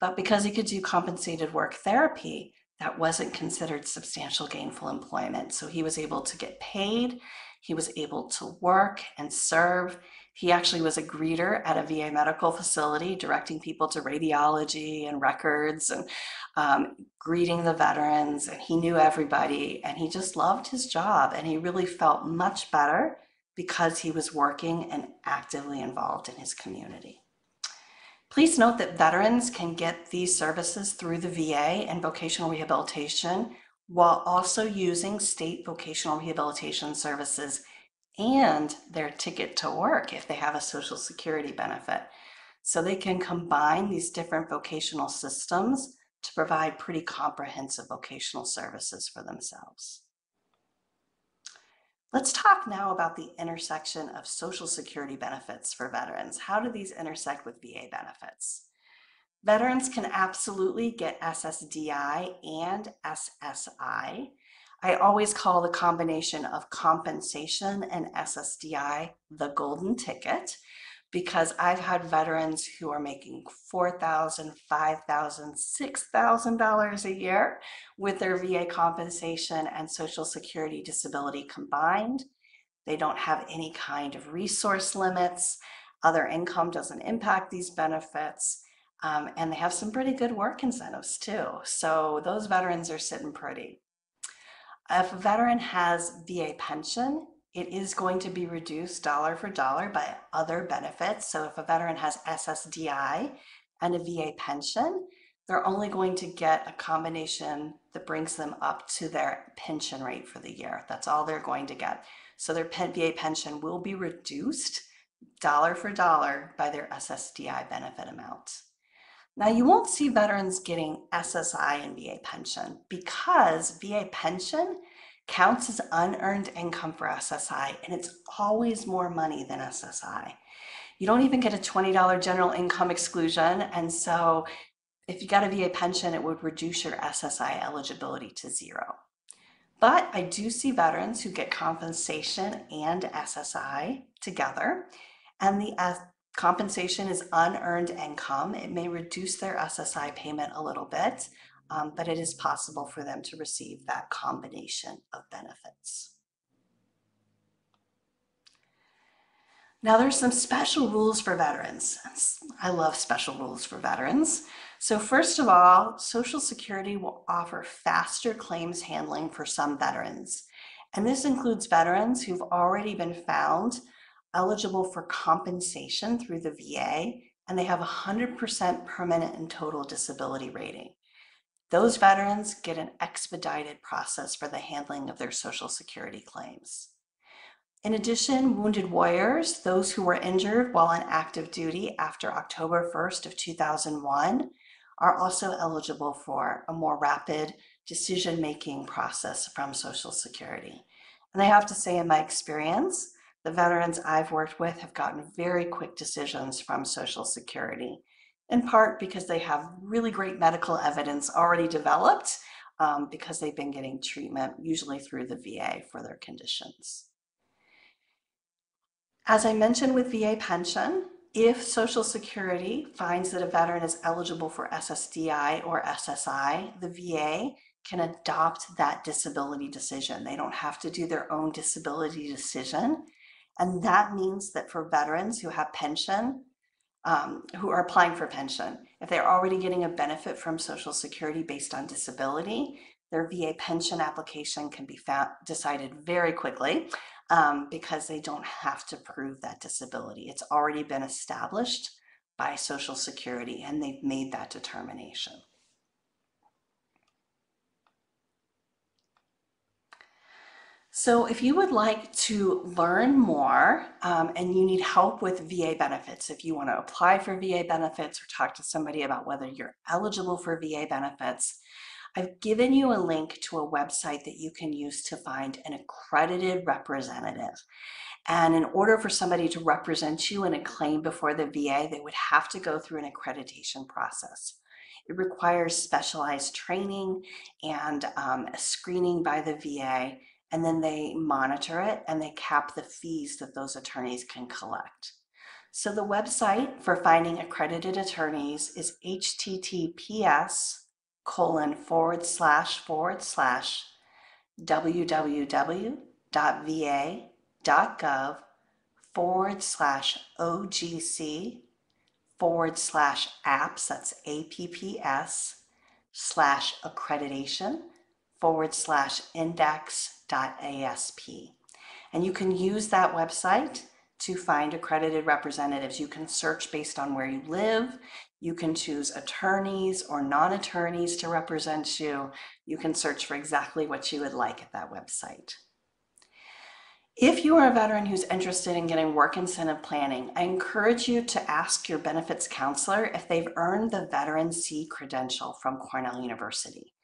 But because he could do compensated work therapy, that wasn't considered substantial gainful employment. So he was able to get paid, he was able to work and serve. He actually was a greeter at a VA medical facility, directing people to radiology and records and um, greeting the veterans. And he knew everybody and he just loved his job. And he really felt much better because he was working and actively involved in his community. Please note that veterans can get these services through the VA and vocational rehabilitation while also using state vocational rehabilitation services and their ticket to work if they have a social security benefit. So they can combine these different vocational systems to provide pretty comprehensive vocational services for themselves. Let's talk now about the intersection of Social Security benefits for veterans. How do these intersect with VA benefits? Veterans can absolutely get SSDI and SSI. I always call the combination of compensation and SSDI the golden ticket because I've had veterans who are making $4,000, $5,000, $6,000 a year with their VA compensation and Social Security disability combined. They don't have any kind of resource limits. Other income doesn't impact these benefits. Um, and they have some pretty good work incentives too. So those veterans are sitting pretty. If a veteran has VA pension, it is going to be reduced dollar for dollar by other benefits. So if a veteran has SSDI and a VA pension, they're only going to get a combination that brings them up to their pension rate for the year. That's all they're going to get. So their VA pension will be reduced dollar for dollar by their SSDI benefit amount. Now, you won't see veterans getting SSI and VA pension because VA pension counts as unearned income for SSI, and it's always more money than SSI. You don't even get a $20 general income exclusion. And so if you got a VA pension, it would reduce your SSI eligibility to zero. But I do see veterans who get compensation and SSI together, and the uh, compensation is unearned income. It may reduce their SSI payment a little bit, um, but it is possible for them to receive that combination of benefits. Now there's some special rules for veterans. I love special rules for veterans. So first of all, Social Security will offer faster claims handling for some veterans. And this includes veterans who've already been found eligible for compensation through the VA and they have a 100% permanent and total disability rating. Those veterans get an expedited process for the handling of their Social Security claims. In addition, wounded warriors, those who were injured while on active duty after October 1st of 2001, are also eligible for a more rapid decision-making process from Social Security. And I have to say, in my experience, the veterans I've worked with have gotten very quick decisions from Social Security in part because they have really great medical evidence already developed um, because they've been getting treatment, usually through the VA for their conditions. As I mentioned with VA pension, if Social Security finds that a veteran is eligible for SSDI or SSI, the VA can adopt that disability decision. They don't have to do their own disability decision. And that means that for veterans who have pension, um, who are applying for pension. If they're already getting a benefit from Social Security based on disability, their VA pension application can be found, decided very quickly um, because they don't have to prove that disability. It's already been established by Social Security and they've made that determination. So if you would like to learn more um, and you need help with VA benefits, if you want to apply for VA benefits or talk to somebody about whether you're eligible for VA benefits, I've given you a link to a website that you can use to find an accredited representative. And in order for somebody to represent you in a claim before the VA, they would have to go through an accreditation process. It requires specialized training and um, screening by the VA and then they monitor it and they cap the fees that those attorneys can collect. So the website for finding accredited attorneys is https colon forward slash forward slash www.va.gov forward slash OGC forward slash apps, that's APPS, slash accreditation forward slash index.asp. And you can use that website to find accredited representatives. You can search based on where you live. You can choose attorneys or non attorneys to represent you. You can search for exactly what you would like at that website. If you are a veteran who's interested in getting work incentive planning, I encourage you to ask your benefits counselor if they've earned the Veteran C credential from Cornell University.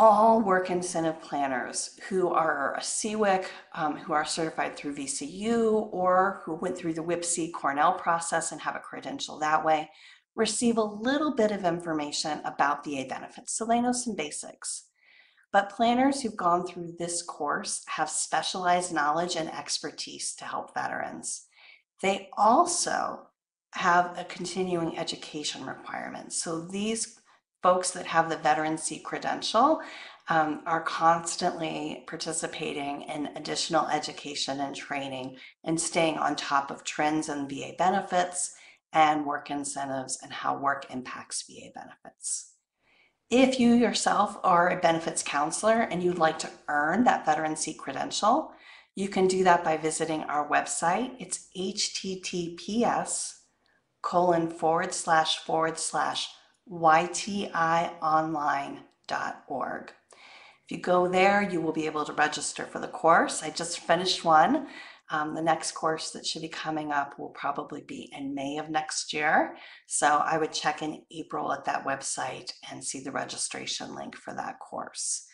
All work incentive planners who are a CWIC, um, who are certified through VCU, or who went through the WIPC Cornell process and have a credential that way, receive a little bit of information about VA benefits. So they know some basics. But planners who've gone through this course have specialized knowledge and expertise to help veterans. They also have a continuing education requirement. So these folks that have the Veteran C credential um, are constantly participating in additional education and training and staying on top of trends in VA benefits and work incentives and how work impacts VA benefits. If you yourself are a benefits counselor and you'd like to earn that Veteran C credential, you can do that by visiting our website. It's https colon forward slash forward slash ytionline.org. If you go there, you will be able to register for the course. I just finished one um, the next course that should be coming up will probably be in May of next year. So I would check in April at that website and see the registration link for that course.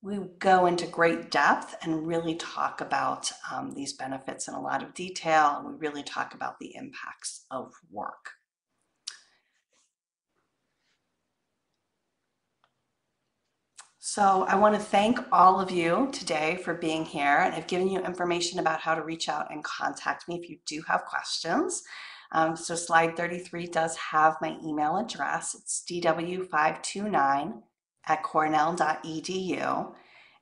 We go into great depth and really talk about um, these benefits in a lot of detail. And we really talk about the impacts of work. So I want to thank all of you today for being here. And I've given you information about how to reach out and contact me if you do have questions. Um, so slide 33 does have my email address. It's dw529 at cornell.edu.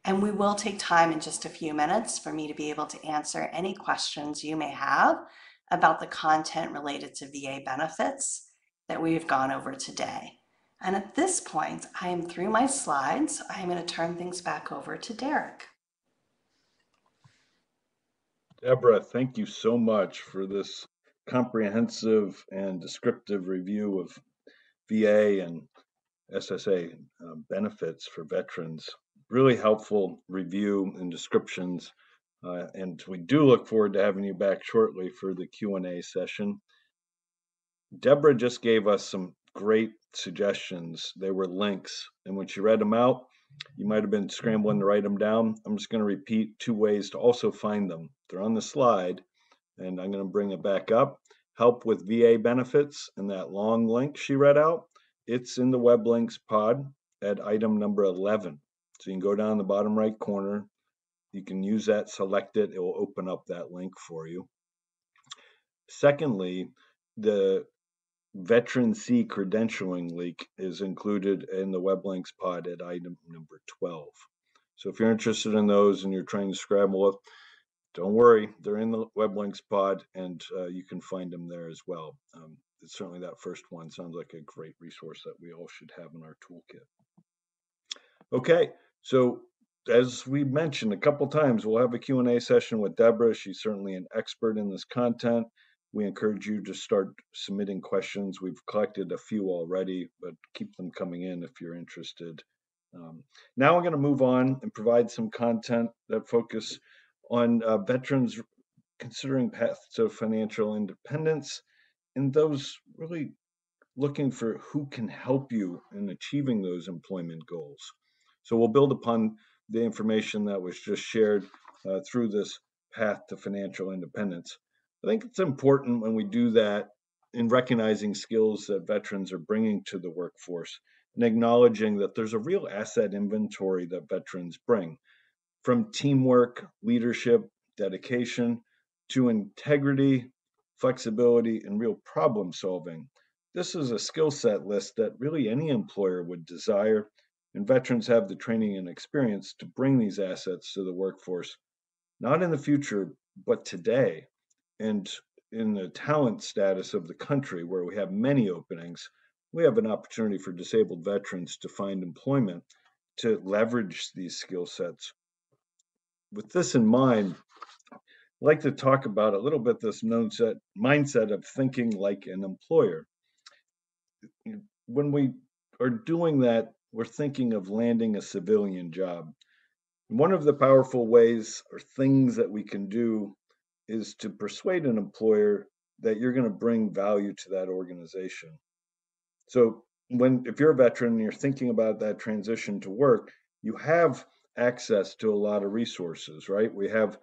And we will take time in just a few minutes for me to be able to answer any questions you may have about the content related to VA benefits that we've gone over today. And at this point, I am through my slides. I am going to turn things back over to Derek. Debora, thank you so much for this comprehensive and descriptive review of VA and SSA uh, benefits for veterans. Really helpful review and descriptions. Uh, and we do look forward to having you back shortly for the Q&A session. Debora just gave us some great suggestions. They were links. And when she read them out, you might have been scrambling to mm-hmm. write them down. I'm just going to repeat two ways to also find them. They're on the slide, and I'm going to bring it back up. Help with VA benefits and that long link she read out. It's in the web links pod at item number 11. So you can go down the bottom right corner. You can use that, select it. It will open up that link for you. Secondly, the Veteran C credentialing leak is included in the web links pod at item number 12. So if you're interested in those and you're trying to scramble it, don't worry, they're in the web links pod and uh, you can find them there as well. Um, certainly that first one sounds like a great resource that we all should have in our toolkit. Okay, so as we mentioned a couple times, we'll have a Q&A session with Debora. She's certainly an expert in this content. We encourage you to start submitting questions. We've collected a few already, but keep them coming in if you're interested. Um, now I'm going to move on and provide some content that focus on uh, veterans considering paths to financial independence and those really looking for who can help you in achieving those employment goals. So we'll build upon the information that was just shared uh, through this path to financial independence. I think it's important when we do that in recognizing skills that veterans are bringing to the workforce and acknowledging that there's a real asset inventory that veterans bring from teamwork, leadership, dedication to integrity, flexibility, and real problem solving. This is a skill set list that really any employer would desire, and veterans have the training and experience to bring these assets to the workforce, not in the future, but today. And in the talent status of the country, where we have many openings, we have an opportunity for disabled veterans to find employment to leverage these skill sets. With this in mind, I'd like to talk about a little bit this mindset, mindset of thinking like an employer. When we are doing that, we're thinking of landing a civilian job. One of the powerful ways or things that we can do is to persuade an employer that you're going to bring value to that organization. So when if you're a veteran and you're thinking about that transition to work, you have access to a lot of resources, right? We have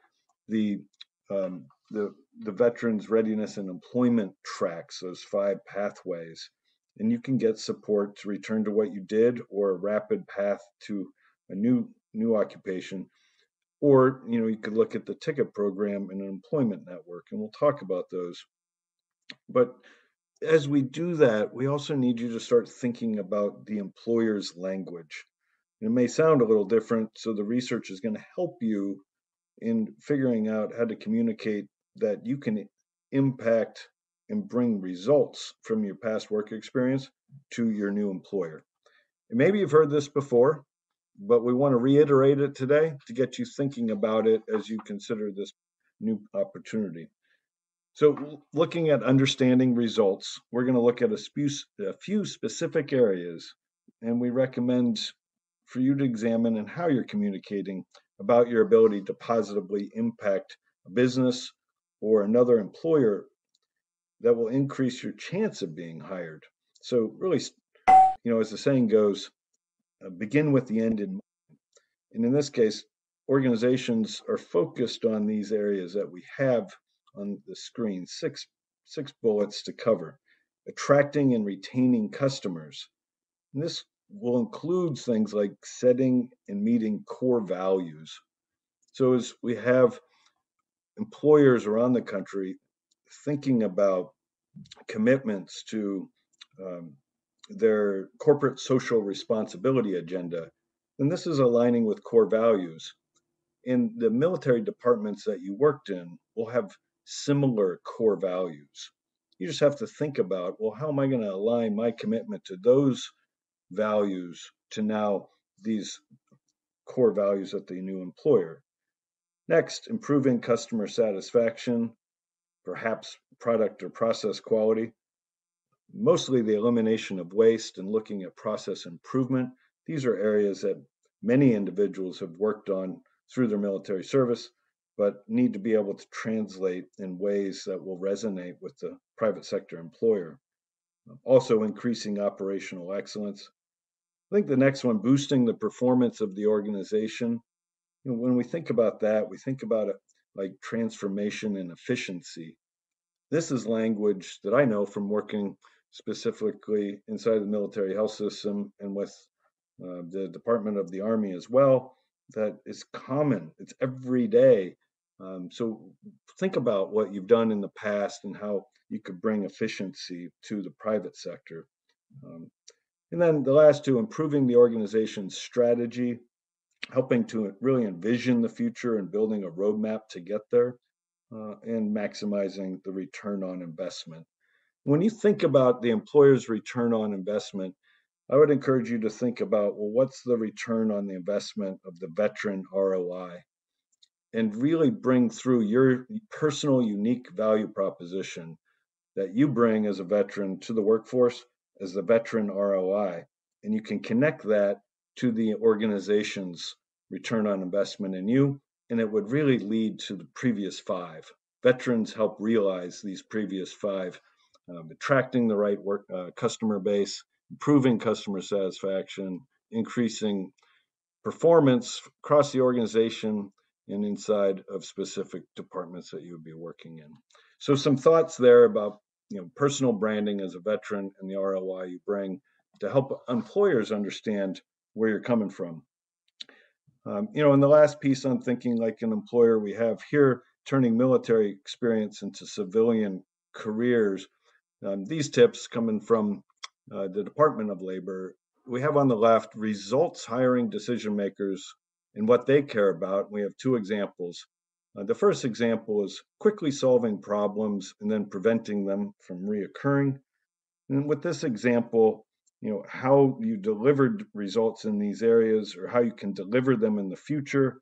the um, the the veterans readiness and employment tracks, those five pathways, and you can get support to return to what you did or a rapid path to a new new occupation. Or you know you could look at the ticket program and an employment network, and we'll talk about those. But as we do that, we also need you to start thinking about the employer's language. It may sound a little different, so the research is going to help you in figuring out how to communicate that you can impact and bring results from your past work experience to your new employer. And maybe you've heard this before, but we want to reiterate it today to get you thinking about it as you consider this new opportunity. So looking at understanding results, we're going to look at a few, a few specific areas, and we recommend for you to examine and how you're communicating about your ability to positively impact a business or another employer that will increase your chance of being hired. So really, you know, as the saying goes, begin with the end in mind. And in this case, organizations are focused on these areas that we have on the screen, six, six bullets to cover. Attracting and retaining customers. And this will include things like setting and meeting core values. So as we have employers around the country thinking about commitments to um, their corporate social responsibility agenda, then this is aligning with core values. In the military departments that you worked in will have similar core values. You just have to think about, well, how am I going to align my commitment to those values to now these core values at the new employer? Next, improving customer satisfaction, perhaps product or process quality, mostly the elimination of waste and looking at process improvement. These are areas that many individuals have worked on through their military service but need to be able to translate in ways that will resonate with the private sector employer. Also, increasing operational excellence. I think the next one, boosting the performance of the organization. You know, when we think about that, we think about it like transformation and efficiency. This is language that I know from working specifically inside the military health system and with uh, the Department of the Army as well. That is common. It's every day um, so think about what you've done in the past and how you could bring efficiency to the private sector. Um, and then the last two, improving the organization's strategy, helping to really envision the future and building a roadmap to get there, uh, and maximizing the return on investment. When you think about the employer's return on investment, I would encourage you to think about well, what's the return on the investment of the veteran ROI? and really bring through your personal unique value proposition that you bring as a veteran to the workforce as the veteran ROI. And you can connect that to the organization's return on investment in you. And it would really lead to the previous five. Veterans help realize these previous five um, attracting the right work, uh, customer base, improving customer satisfaction, increasing performance across the organization, and inside of specific departments that you would be working in. So some thoughts there about you know personal branding as a veteran and the ROI you bring to help employers understand where you're coming from. Um, you know, in the last piece on thinking like an employer, we have here turning military experience into civilian careers. Um, these tips coming from uh, the Department of Labor. We have on the left results hiring decision makers and what they care about. We have two examples. Uh, the first example is quickly solving problems and then preventing them from reoccurring. And with this example, you know how you delivered results in these areas or how you can deliver them in the future.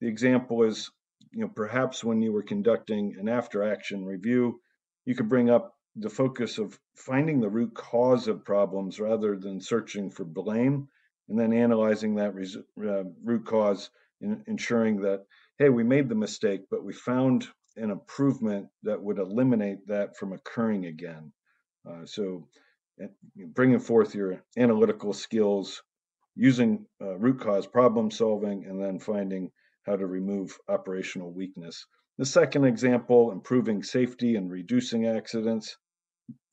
The example is, you know, perhaps when you were conducting an after action review, you could bring up the focus of finding the root cause of problems rather than searching for blame and then analyzing that res- uh, root cause ensuring that hey we made the mistake but we found an improvement that would eliminate that from occurring again. Uh, so bringing forth your analytical skills using uh, root cause problem solving and then finding how to remove operational weakness. The second example improving safety and reducing accidents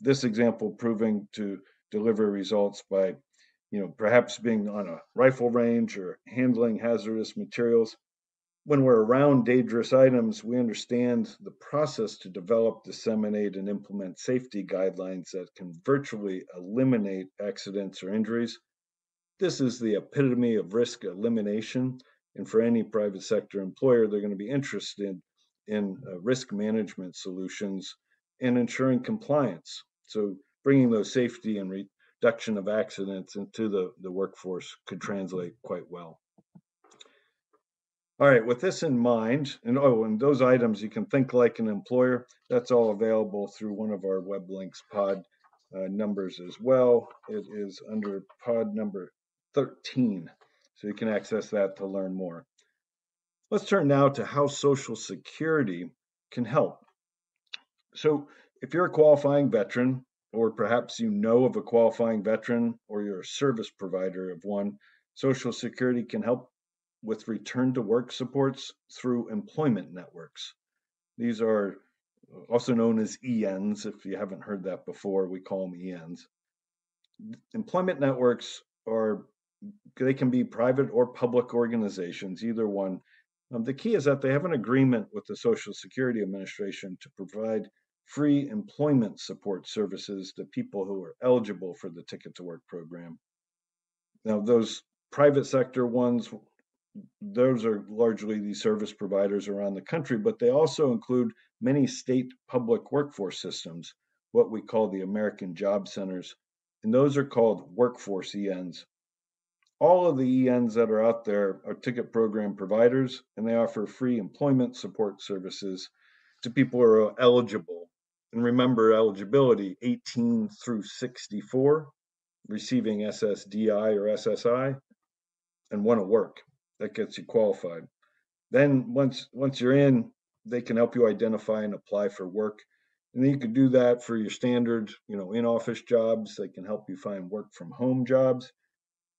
this example proving to deliver results by you know perhaps being on a rifle range or handling hazardous materials. When we're around dangerous items we understand the process to develop disseminate and implement safety guidelines that can virtually eliminate accidents or injuries. This is the epitome of risk elimination and for any private sector employer they're going to be interested in uh, risk management solutions and ensuring compliance so bringing those safety and reduction of accidents into the, the workforce could translate quite well. All right, with this in mind, and oh, and those items you can think like an employer, that's all available through one of our web links pod uh, numbers as well. It is under pod number 13, so you can access that to learn more. Let's turn now to how Social Security can help. So if you're a qualifying veteran, or perhaps you know of a qualifying veteran, or you're a service provider of one, Social Security can help with return to work supports through employment networks. These are also known as ENs. If you haven't heard that before, we call them ENs. Employment networks are they can be private or public organizations, either one. Um, the key is that they have an agreement with the Social Security Administration to provide free employment support services to people who are eligible for the Ticket to Work program. Now, those private sector ones, those are largely the service providers around the country, but they also include many state public workforce systems, what we call the American Job Centers, and those are called workforce ENs. All of the ENs that are out there are ticket program providers, and they offer free employment support services to people who are eligible and remember eligibility 18 through 64, receiving SSDI or SSI, and want to work. That gets you qualified. Then once once you're in, they can help you identify and apply for work. And then you could do that for your standard, you know, in-office jobs. They can help you find work from home jobs.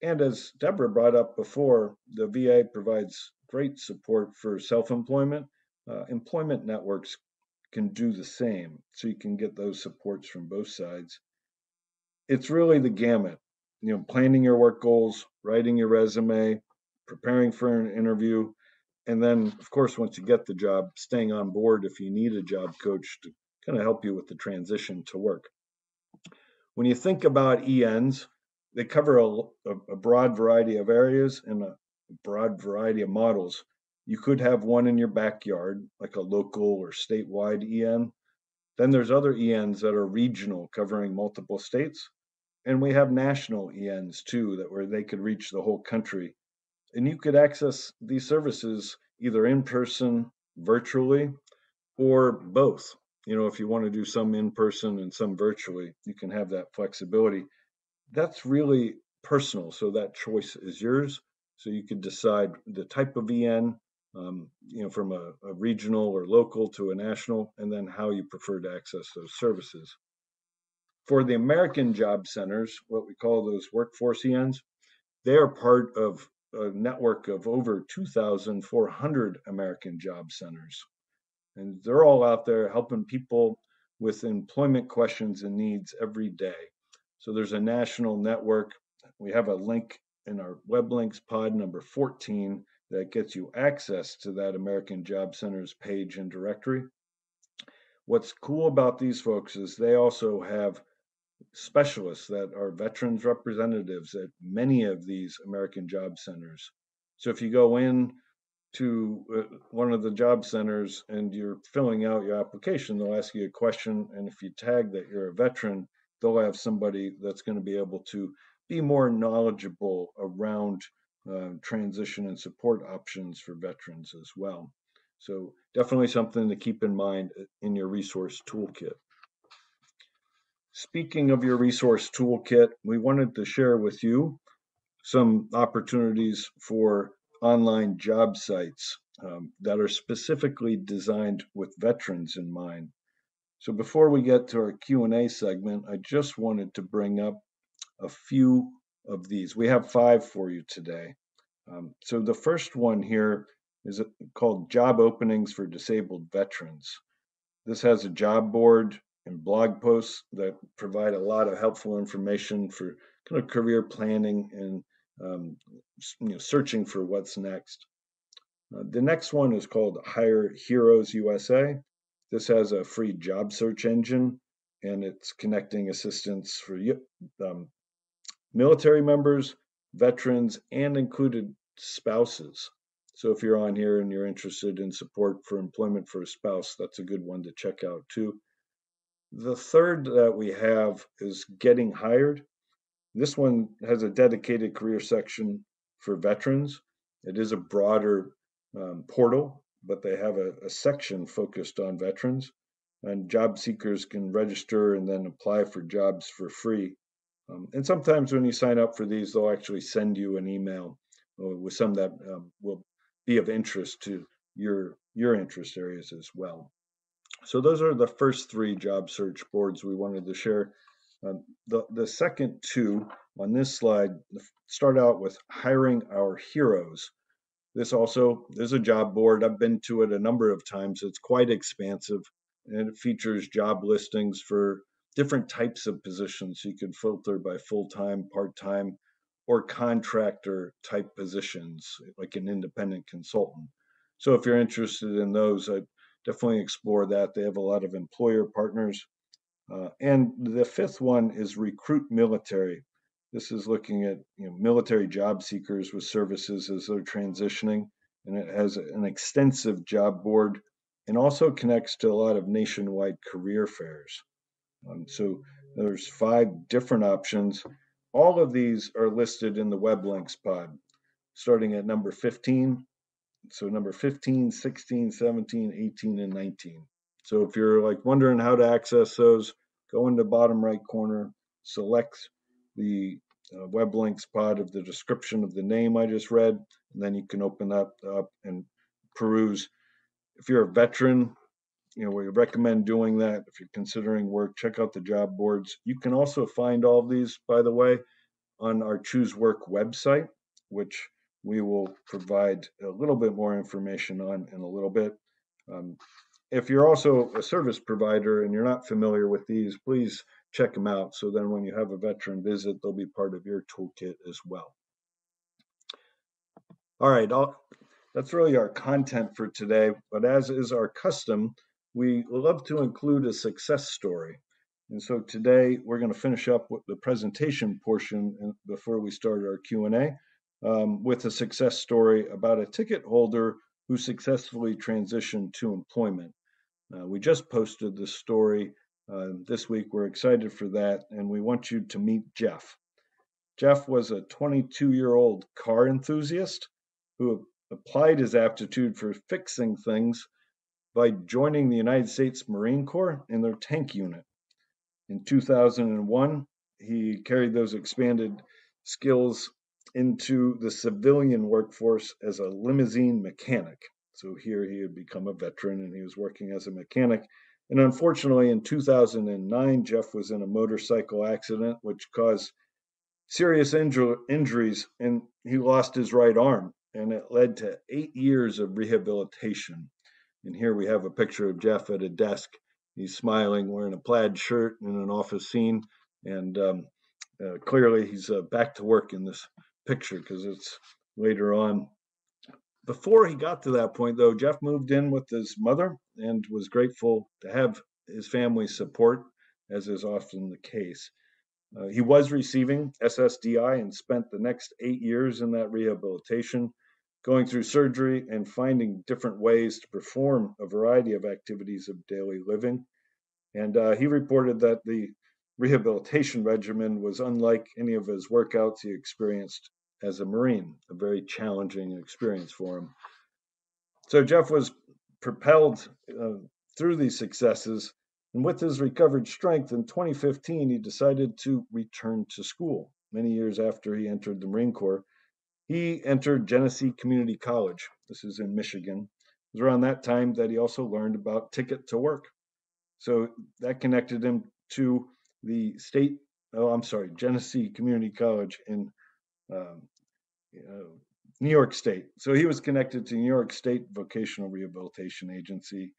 And as Debora brought up before, the VA provides great support for self-employment. Uh, employment networks can do the same. So you can get those supports from both sides. It's really the gamut, you know, planning your work goals, writing your resume, preparing for an interview, and then, of course, once you get the job, staying on board if you need a job coach to kind of help you with the transition to work. When you think about ENs, they cover a, a broad variety of areas and a broad variety of models. You could have one in your backyard, like a local or statewide EN. Then there's other ENs that are regional, covering multiple states. And we have national ENs too, that where they could reach the whole country. And you could access these services either in person, virtually, or both. You know, if you want to do some in person and some virtually, you can have that flexibility. That's really personal. So that choice is yours. So you could decide the type of EN um, you know, from a, a, regional or local to a national, and then how you prefer to access those services. For the American job centers, what we call those workforce ENs, they are part of a network of over 2,400 American job centers. And they're all out there helping people with employment questions and needs every day. So there's a national network. We have a link in our web links pod number 14 that gets you access to that American Job Centers page and directory. what's cool about these folks is they also have specialists that are veterans representatives at many of these American job centers. So if you go in to uh, one of the job centers and you're filling out your application, they'll ask you a question. And if you tag that you're a veteran, they'll have somebody that's going to be able to be more knowledgeable around uh, transition and support options for veterans as well. So definitely something to keep in mind uh, in your resource toolkit. Speaking of your resource toolkit, we wanted to share with you some opportunities for online job sites um, that are specifically designed with veterans in mind. So before we get to our Q&A segment, I just wanted to bring up a few of these. We have five for you today. Um, so the first one here is called Job Openings for Disabled Veterans. This has a job board and blog posts that provide a lot of helpful information for kind of career planning and um, you know, searching for what's next. Uh, the next one is called Hire Heroes USA. This has a free job search engine and it's connecting assistance for you um, military members, veterans, and included spouses. So if you're on here and you're interested in support for employment for a spouse, that's a good one to check out too. The third that we have is Getting Hired. This one has a dedicated career section for veterans. It is a broader um, portal, but they have a, a section focused on veterans. And job seekers can register and then apply for jobs for free. Um, and sometimes when you sign up for these, they'll actually send you an email uh, with some that um, will be of interest to your your interest areas as well. So those are the first three job search boards we wanted to share. Um, the, the second two on this slide start out with hiring our heroes. This also is a job board. I've been to it a number of times. It's quite expansive and it features job listings for different types of positions. You can filter by full time, part time, or contractor type positions, like an independent consultant. So if you're interested in those, I'd definitely explore that. They have a lot of employer partners uh, and the fifth one is recruit military. This is looking at you know, military job seekers with services as they're transitioning, and it has an extensive job board and also connects to a lot of nationwide career fairs. Um, so there's five different options. All of these are listed in the web links pod, starting at number 15. So number 15, 16, 17, 18, and 19. So if you're like wondering how to access those, go into bottom right corner, select the uh, web links pod of the description of the name I just read, and then you can open that up and peruse. If you're a veteran, you know, we recommend doing that. If you're considering work, check out the job boards. You can also find all of these, by the way, on our Choose Work website, which we will provide a little bit more information on in a little bit. Um, if you're also a service provider and you're not familiar with these, please check them out. So then when you have a veteran visit, they'll be part of your toolkit as well. All right, I'll, that's really our content for today. But as is our custom, we love to include a success story. And so today we're going to finish up with the presentation portion before we start our Q&A um, with a success story about a ticket holder who successfully transitioned to employment. Uh, we just posted this story uh, this week. We're excited for that, and we want you to meet Jeff. Jeff was a 22 year old car enthusiast who applied his aptitude for fixing things by joining the United States Marine Corps in their tank unit. In 2001, he carried those expanded skills into the civilian workforce as a limousine mechanic. So here he had become a veteran and he was working as a mechanic. And unfortunately, in 2009, Jeff was in a motorcycle accident which caused serious inju- injuries and he lost his right arm. And it led to eight years of rehabilitation. And here we have a picture of Jeff at a desk. He's smiling, wearing a plaid shirt in an office scene. And um, uh, clearly, he's uh, back to work in this picture because it's later on before he got to that point, though, Jeff moved in with his mother and was grateful to have his family's support, as is often the case. Uh, he was receiving SSDI and spent the next eight years in that rehabilitation, going through surgery and finding different ways to perform a variety of activities of daily living. And uh, he reported that the rehabilitation regimen was unlike any of his workouts he experienced as a Marine, a very challenging experience for him. So Jeff was propelled uh, through these successes and with his recovered strength in 2015, he decided to return to school. Many years after he entered the Marine Corps, he entered Genesee Community College. This is in Michigan. It was around that time that he also learned about Ticket to Work. So that connected him to the state, oh, I'm sorry, Genesee Community College in um, uh, New York State. So he was connected to New York State Vocational Rehabilitation Agency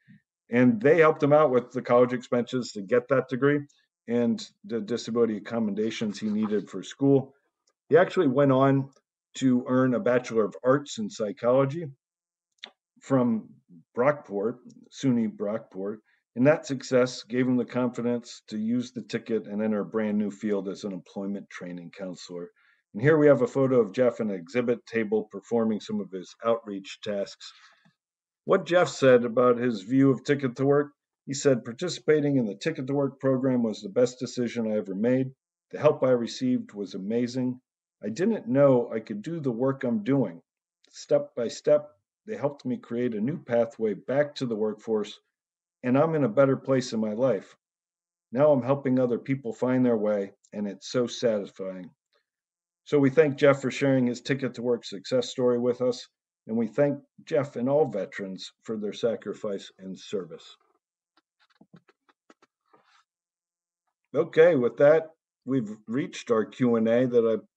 and they helped him out with the college expenses to get that degree and the disability accommodations he needed for school. He actually went on to earn a Bachelor of Arts in Psychology from Brockport, SUNY Brockport, and that success gave him the confidence to use the ticket and enter a brand new field as an employment training counselor. And here we have a photo of Jeff in an exhibit table performing some of his outreach tasks what Jeff said about his view of Ticket to Work, he said, participating in the Ticket to Work program was the best decision I ever made. The help I received was amazing. I didn't know I could do the work I'm doing. Step by step, they helped me create a new pathway back to the workforce, and I'm in a better place in my life. Now I'm helping other people find their way, and it's so satisfying. So we thank Jeff for sharing his Ticket to Work success story with us and we thank Jeff and all veterans for their sacrifice and service. Okay, with that, we've reached our Q&A that I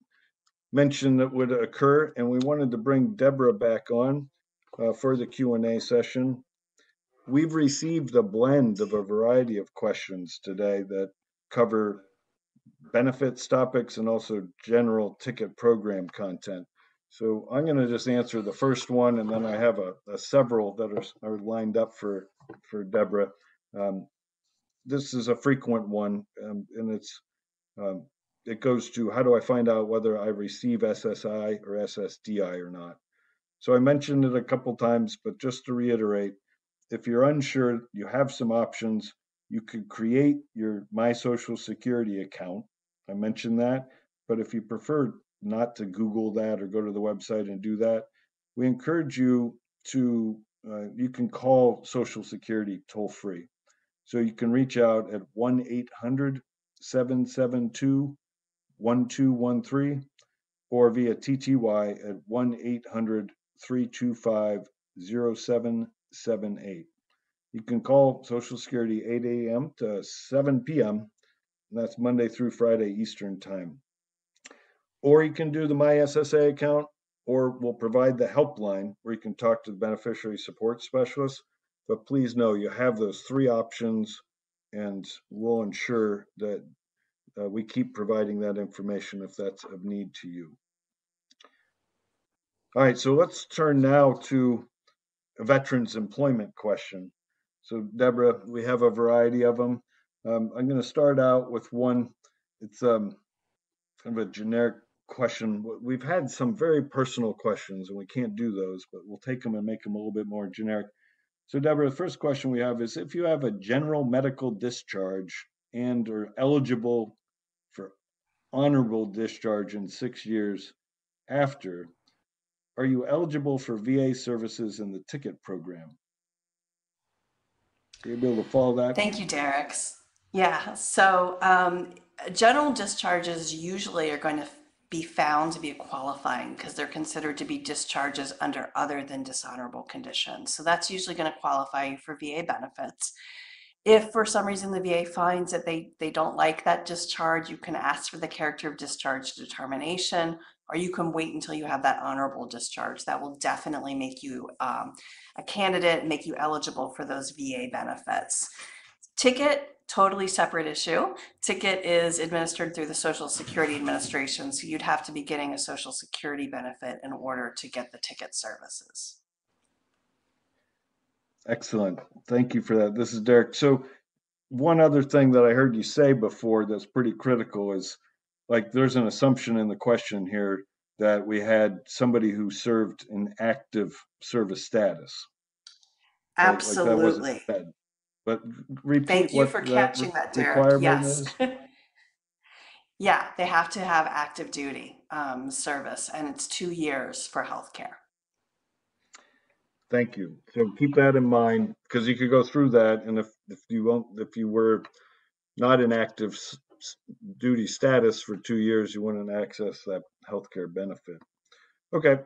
mentioned that would occur, and we wanted to bring Debora back on uh, for the Q&A session. We've received a blend of a variety of questions today that cover benefits topics and also general ticket program content. So I'm going to just answer the first one, and then I have a, a several that are, are lined up for for Debora. Um, this is a frequent one, um, and it's um, it goes to how do I find out whether I receive SSI or SSDI or not. So I mentioned it a couple times, but just to reiterate, if you're unsure, you have some options. You could create your My Social Security account. I mentioned that, but if you prefer not to Google that or go to the website and do that. We encourage you to, uh, you can call Social Security toll free. So you can reach out at 1 800 772 1213 or via TTY at 1 800 325 0778. You can call Social Security 8 a.m. to 7 p.m. And that's Monday through Friday Eastern Time. Or you can do the My SSA account, or we'll provide the helpline where you can talk to the beneficiary support specialist. But please know you have those three options, and we'll ensure that uh, we keep providing that information if that's of need to you. All right, so let's turn now to a veterans employment question. So Debora, we have a variety of them. Um, I'm going to start out with one. It's um, kind of a generic question. We've had some very personal questions, and we can't do those, but we'll take them and make them a little bit more generic. So, Debora, the first question we have is if you have a general medical discharge and are eligible honorable discharge in six years after, are you eligible for VA services in the ticket program? Are you able to follow that? Thank you, Derek. Yeah, so um, general discharges usually are going to be found to be qualifying because they're considered to be discharges under other than dishonorable conditions. So that's usually going to qualify you for VA benefits. If for some reason the VA finds that they, they don't like that discharge, you can ask for the character of discharge determination, or you can wait until you have that honorable discharge. That will definitely make you um, a candidate, make you eligible for those VA benefits. Ticket totally separate issue. Ticket is administered through the Social Security Administration, so you'd have to be getting a Social Security benefit in order to get the ticket services. Excellent. Thank you for that. This is Derek. So one other thing that I heard you say before that's pretty critical is like there's an assumption in the question here that we had somebody who served in active service status. Like- like that Absolutely. But repeat Thank you for that catching re- that, Derek. Yes. [laughs] Yeah, they have to have active duty um, service, and it's two years for healthcare. Thank you. So keep that in mind, because you could go through that, and if, if you won't, if you were not in active s- duty status for two years, you wouldn't access that healthcare benefit. Okay,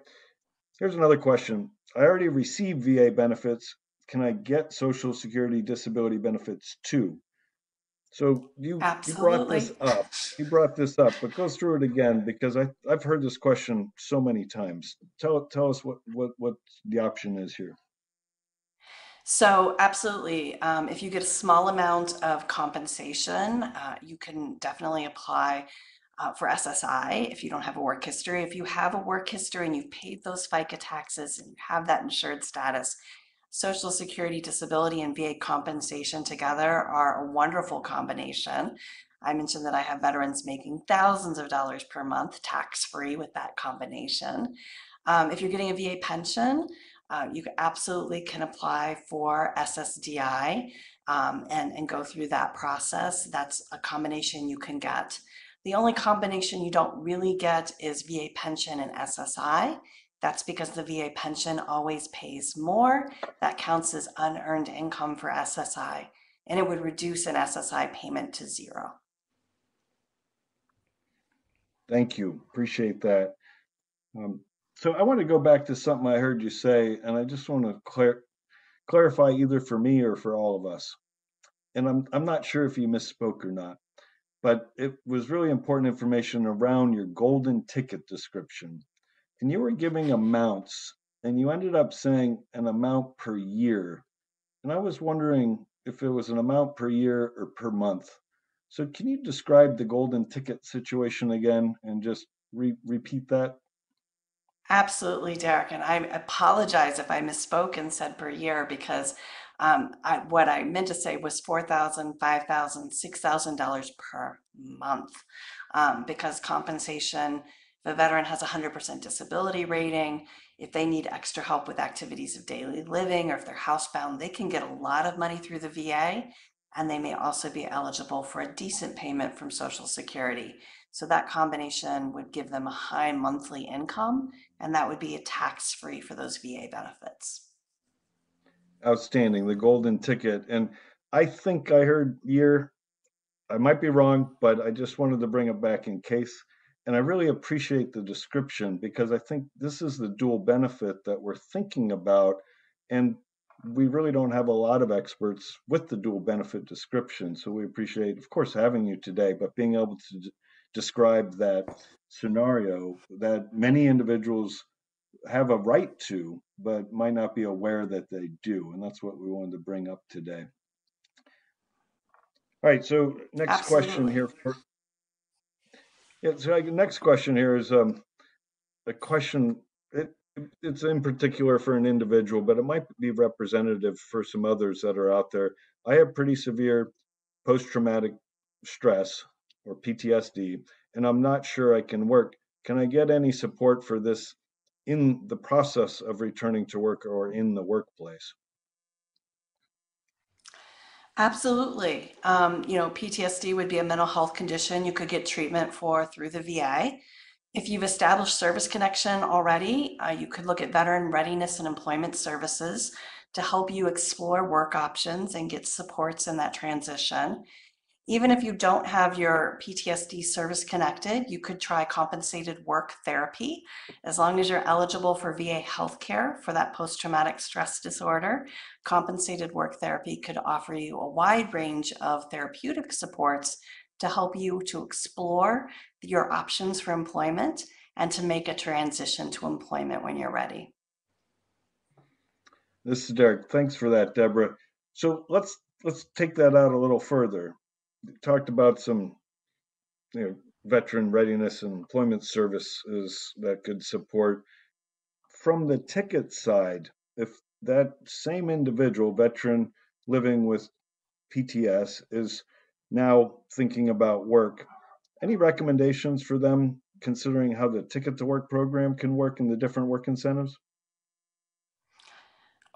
here's another question. I already receive VA benefits. Can I get Social Security disability benefits too? So you you brought this up. You brought this up, but go through it again because I I've heard this question so many times. Tell tell us what what what the option is here. So, absolutely. Um, if you get a small amount of compensation, uh, you can definitely apply uh, for SSI if you don't have a work history. If you have a work history and you've paid those FICA taxes and you have that insured status, Social Security, disability, and VA compensation together are a wonderful combination. I mentioned that I have veterans making thousands of dollars per month tax free with that combination. Um, if you're getting a VA pension, uh, you absolutely can apply for SSDI um, and, and go through that process. That's a combination you can get. The only combination you don't really get is VA pension and SSI. That's because the VA pension always pays more. That counts as unearned income for SSI, and it would reduce an SSI payment to zero. Thank you. Appreciate that. Um, so I want to go back to something I heard you say, and I just want to clar- clarify either for me or for all of us. And I'm I'm not sure if you misspoke or not, but it was really important information around your golden ticket description. And you were giving amounts, and you ended up saying an amount per year. And I was wondering if it was an amount per year or per month. So can you describe the golden ticket situation again and just re- repeat that? Absolutely, Derek. And I apologize if I misspoke and said per year because um, I, what I meant to say was four thousand, five thousand, six thousand dollars per month. Um, because compensation, if a veteran has a hundred percent disability rating, if they need extra help with activities of daily living or if they're housebound, they can get a lot of money through the VA. And they may also be eligible for a decent payment from Social Security. So that combination would give them a high monthly income and that would be a tax-free for those VA benefits. Outstanding, the golden ticket. And I think I heard year, I might be wrong, but I just wanted to bring it back in case. And I really appreciate the description because I think this is the dual benefit that we're thinking about. And we really don't have a lot of experts with the dual benefit description. So we appreciate, of course, having you today, but being able to d- describe that scenario that many individuals have a right to, but might not be aware that they do. And that's what we wanted to bring up today. All right, so next question here. For, yeah, so I, next question here is um, a question. It, it's in particular for an individual, but it might be representative for some others that are out there. I have pretty severe post-traumatic stress or PTSD, and I'm not sure I can work. Can I get any support for this in the process of returning to work or in the workplace? Absolutely. Um, you know, PTSD would be a mental health condition you could get treatment for through the VA. If you've established service connection already, uh, you could look at Veteran Readiness and Employment Services to help you explore work options and get supports in that transition. Even if you don't have your PTSD service connected, you could try compensated work therapy as long as you're eligible for VA healthcare for that post traumatic stress disorder. Compensated work therapy could offer you a wide range of therapeutic supports to help you to explore your options for employment and to make a transition to employment when you're ready. This is Derek. Thanks for that, Debora. So let's let's take that out a little further. Talked about some, you know, veteran readiness and employment services that could support. From the ticket side, if that same individual, veteran living with PTS is now thinking about work. Any recommendations for them considering how the Ticket to Work program can work and the different work incentives?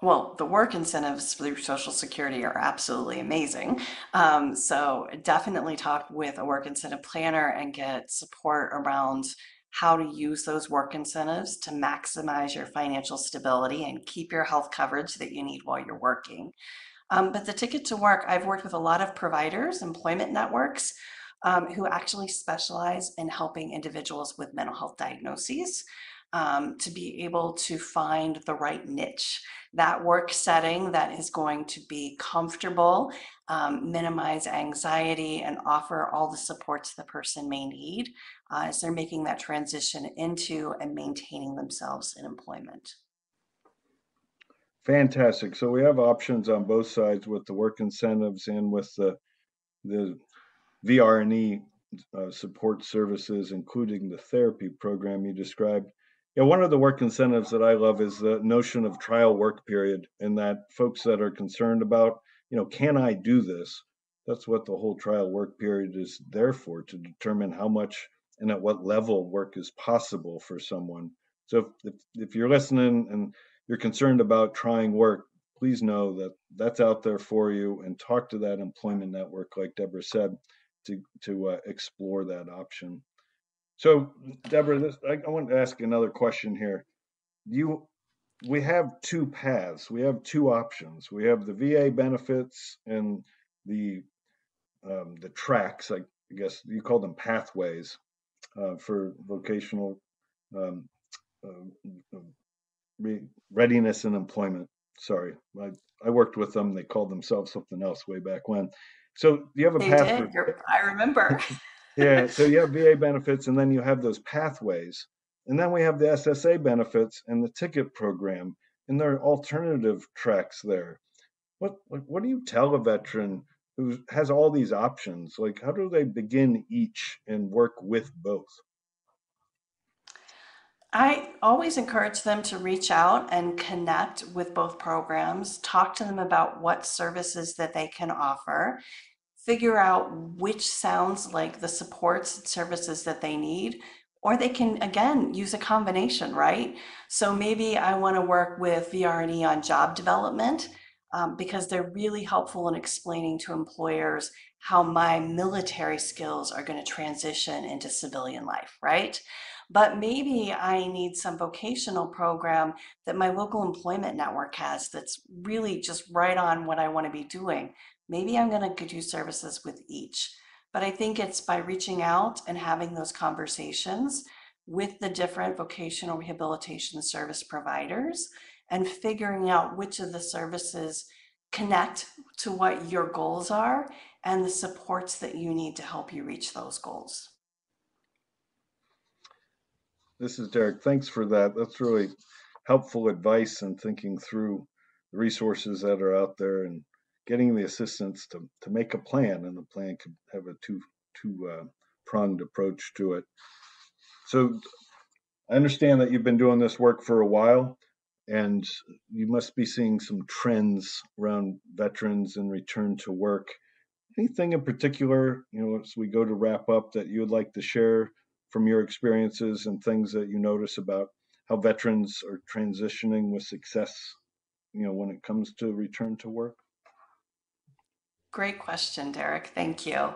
Well, the work incentives through Social Security are absolutely amazing. Um, so definitely talk with a work incentive planner and get support around how to use those work incentives to maximize your financial stability and keep your health coverage that you need while you're working. Um, but the ticket to work, I've worked with a lot of providers, employment networks, um, who actually specialize in helping individuals with mental health diagnoses um, to be able to find the right niche, that work setting that is going to be comfortable, um, minimize anxiety, and offer all the supports the person may need uh, as they're making that transition into and maintaining themselves in employment. Fantastic. So we have options on both sides with the work incentives and with the the VR&E uh, support services, including the therapy program you described. Yeah, one of the work incentives that I love is the notion of trial work period, and that folks that are concerned about, you know, can I do this? That's what the whole trial work period is there for, to determine how much and at what level work is possible for someone. So if, if, if you're listening and you're concerned about trying work, please know that that's out there for you and talk to that employment network, like Debora said, to, to uh, explore that option. So, Debora, this, I, I want to ask another question here. You, we have two paths. We have two options. We have the VA benefits and the um, the tracks. I guess you call them pathways uh, for vocational um, uh, re- readiness and employment. Sorry, I, I worked with them. They called themselves something else way back when. So you have a They path. did. For, I remember. [laughs] yeah, so you have VA benefits, and then you have those pathways, and then we have the SSA benefits and the ticket program, and there are alternative tracks there. What what, what do you tell a veteran who has all these options? Like, how do they begin each and work with both? I always encourage them to reach out and connect with both programs, talk to them about what services that they can offer, figure out which sounds like the supports and services that they need, or they can again use a combination, right? So maybe I want to work with VR&E on job development um, because they're really helpful in explaining to employers how my military skills are going to transition into civilian life, right? But maybe I need some vocational program that my local employment network has that's really just right on what I want to be doing. Maybe I'm going to do services with each. But I think it's by reaching out and having those conversations with the different vocational rehabilitation service providers and figuring out which of the services connect to what your goals are and the supports that you need to help you reach those goals. This is Derek. Thanks for that. That's really helpful advice and thinking through the resources that are out there and getting the assistance to, to make a plan. And the plan could have a two two uh, pronged approach to it. So I understand that you've been doing this work for a while, and you must be seeing some trends around veterans and return to work. Anything in particular, you know, as we go to wrap up, that you would like to share from your experiences and things that you notice about how veterans are transitioning with success, you know, when it comes to return to work? Great question, Derek. Thank you.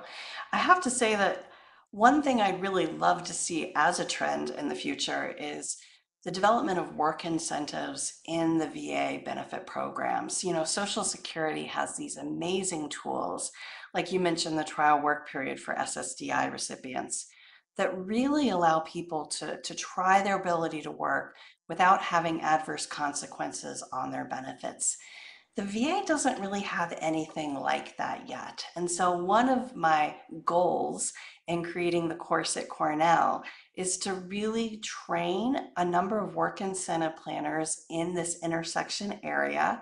I have to say that one thing I'd really love to see as a trend in the future is the development of work incentives in the VA benefit programs. You know, Social Security has these amazing tools, like you mentioned, the trial work period for SSDI recipients, that really allow people to, to try their ability to work without having adverse consequences on their benefits. The VA doesn't really have anything like that yet. And so, one of my goals in creating the course at Cornell is to really train a number of work incentive planners in this intersection area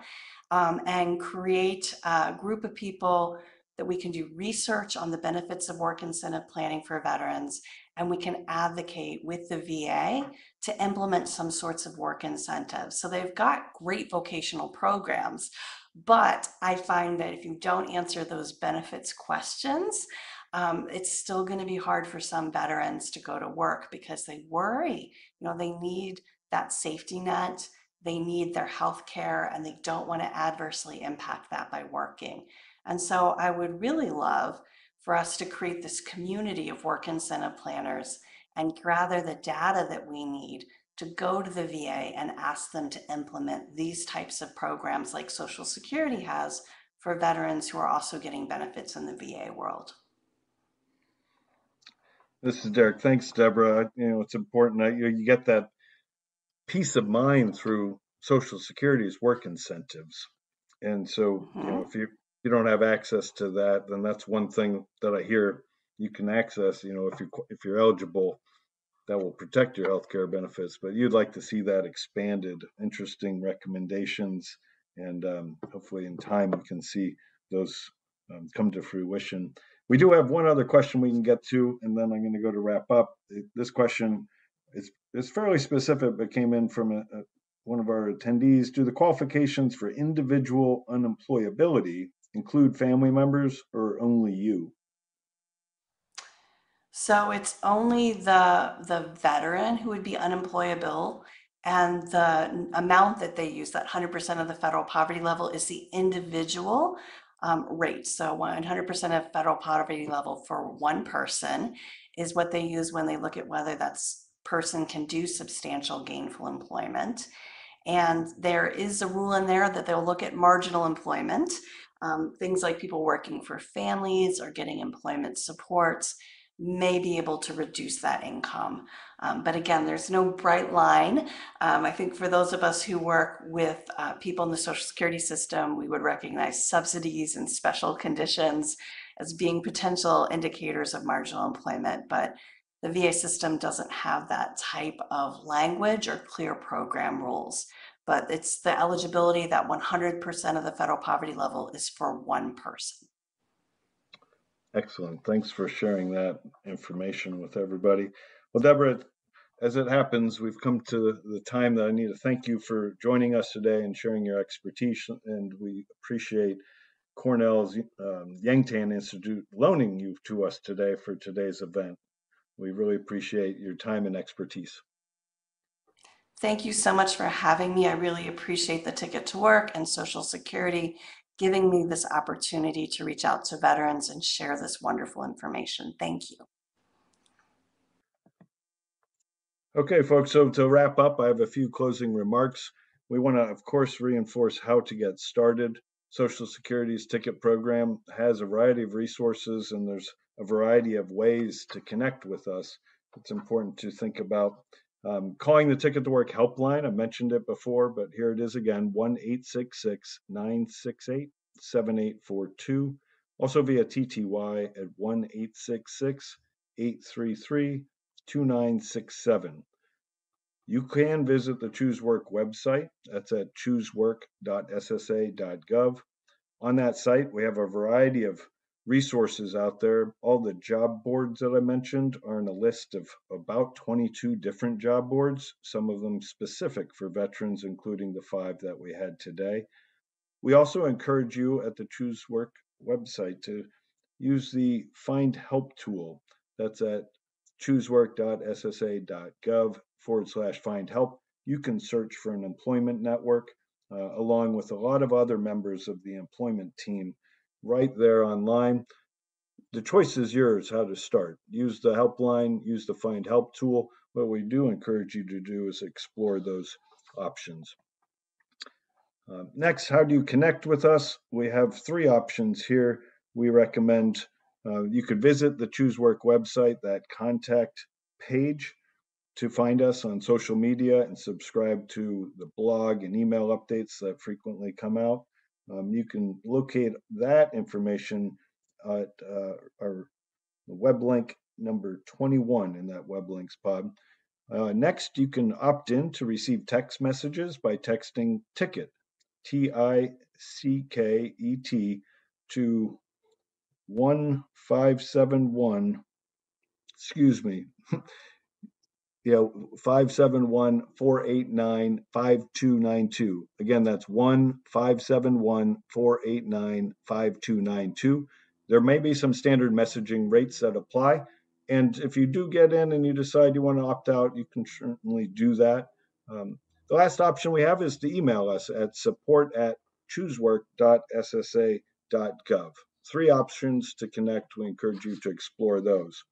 um, and create a group of people that we can do research on the benefits of work incentive planning for veterans and we can advocate with the VA to implement some sorts of work incentives. So they've got great vocational programs, but I find that if you don't answer those benefits questions, um, it's still going to be hard for some veterans to go to work because they worry. You know, they need that safety net, they need their health care, and they don't want to adversely impact that by working. And so I would really love for us to create this community of work incentive planners and gather the data that we need to go to the VA and ask them to implement these types of programs like Social Security has for veterans who are also getting benefits in the VA world. This is Derek. Thanks, Debora. You know, it's important that you, you get that peace of mind through Social Security's work incentives. And so, mm-hmm. you know, if you you don't have access to that, then that's one thing that I hear you can access. You know, if you if you're eligible, that will protect your healthcare benefits. But you'd like to see that expanded. Interesting recommendations, and um, hopefully in time we can see those um, come to fruition. We do have one other question we can get to, and then I'm going to go to wrap up. This question is is fairly specific, but came in from a, a, one of our attendees. Do the qualifications for individual unemployability include family members or only you? So it's only the the veteran who would be unemployable and the amount that they use, that 100% of the federal poverty level is the individual um, rate. So 100% of federal poverty level for one person is what they use when they look at whether that person can do substantial gainful employment. And there is a rule in there that they'll look at marginal employment, um, things like people working for families or getting employment supports may be able to reduce that income. Um, but again, there's no bright line. Um, I think for those of us who work with uh, people in the Social Security system, we would recognize subsidies and special conditions as being potential indicators of marginal employment. But the VA system doesn't have that type of language or clear program rules. But it's the eligibility that 100% of the federal poverty level is for one person. Excellent. Thanks for sharing that information with everybody. Well, Debora, as it happens, we've come to the time that I need to thank you for joining us today and sharing your expertise. And we appreciate Cornell's um, Yang-Tan Institute loaning you to us today for today's event. We really appreciate your time and expertise. Thank you so much for having me. I really appreciate the Ticket to Work and Social Security giving me this opportunity to reach out to veterans and share this wonderful information. Thank you. Okay, folks, so to wrap up, I have a few closing remarks. We want to, of course, reinforce how to get started. Social Security's ticket program has a variety of resources and there's a variety of ways to connect with us. It's important to think about um, calling the Ticket to Work helpline. I mentioned it before, but here it is again 1 968 7842. Also via TTY at 1 833 2967. You can visit the Choose Work website. That's at choosework.ssa.gov. On that site, we have a variety of resources out there. All the job boards that I mentioned are in a list of about 22 different job boards, some of them specific for veterans, including the five that we had today. We also encourage you at the Choose Work website to use the Find Help tool. That's at choosework.ssa.gov forward slash find help. You can search for an employment network uh, along with a lot of other members of the employment team right there online. The choice is yours how to start. Use the helpline, use the find help tool. What we do encourage you to do is explore those options. Uh, next, how do you connect with us? We have three options here. We recommend uh, you could visit the Choose Work website, that contact page to find us on social media and subscribe to the blog and email updates that frequently come out. Um, you can locate that information at uh, our web link number 21 in that web links pod. Uh, next, you can opt in to receive text messages by texting ticket, T I C K E T, to 1571, excuse me, [laughs] you know, 571 489 5292. Again, that's 1 571 489 5292. There may be some standard messaging rates that apply. And if you do get in and you decide you want to opt out, you can certainly do that. Um, the last option we have is to email us at support at choosework.ssa.gov. Three options to connect. We encourage you to explore those.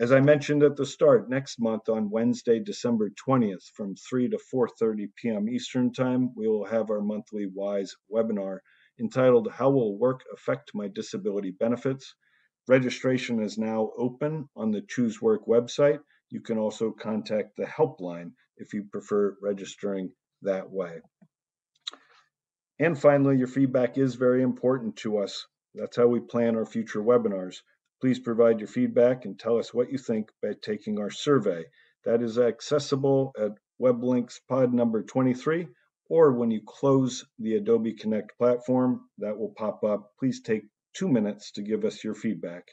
As I mentioned at the start, next month on Wednesday, December 20th from 3 to 4:30 p.m. Eastern Time, we will have our monthly WISE webinar entitled How Will Work Affect My Disability Benefits? Registration is now open on the Choose Work website. You can also contact the helpline if you prefer registering that way. And finally, your feedback is very important to us. That's how we plan our future webinars. Please provide your feedback and tell us what you think by taking our survey. That is accessible at web links pod number 23, or when you close the Adobe Connect platform, that will pop up. Please take two minutes to give us your feedback.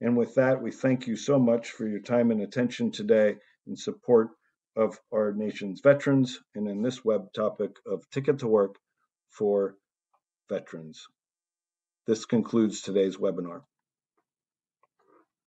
And with that, we thank you so much for your time and attention today in support of our nation's veterans and in this web topic of Ticket to Work for veterans. This concludes today's webinar.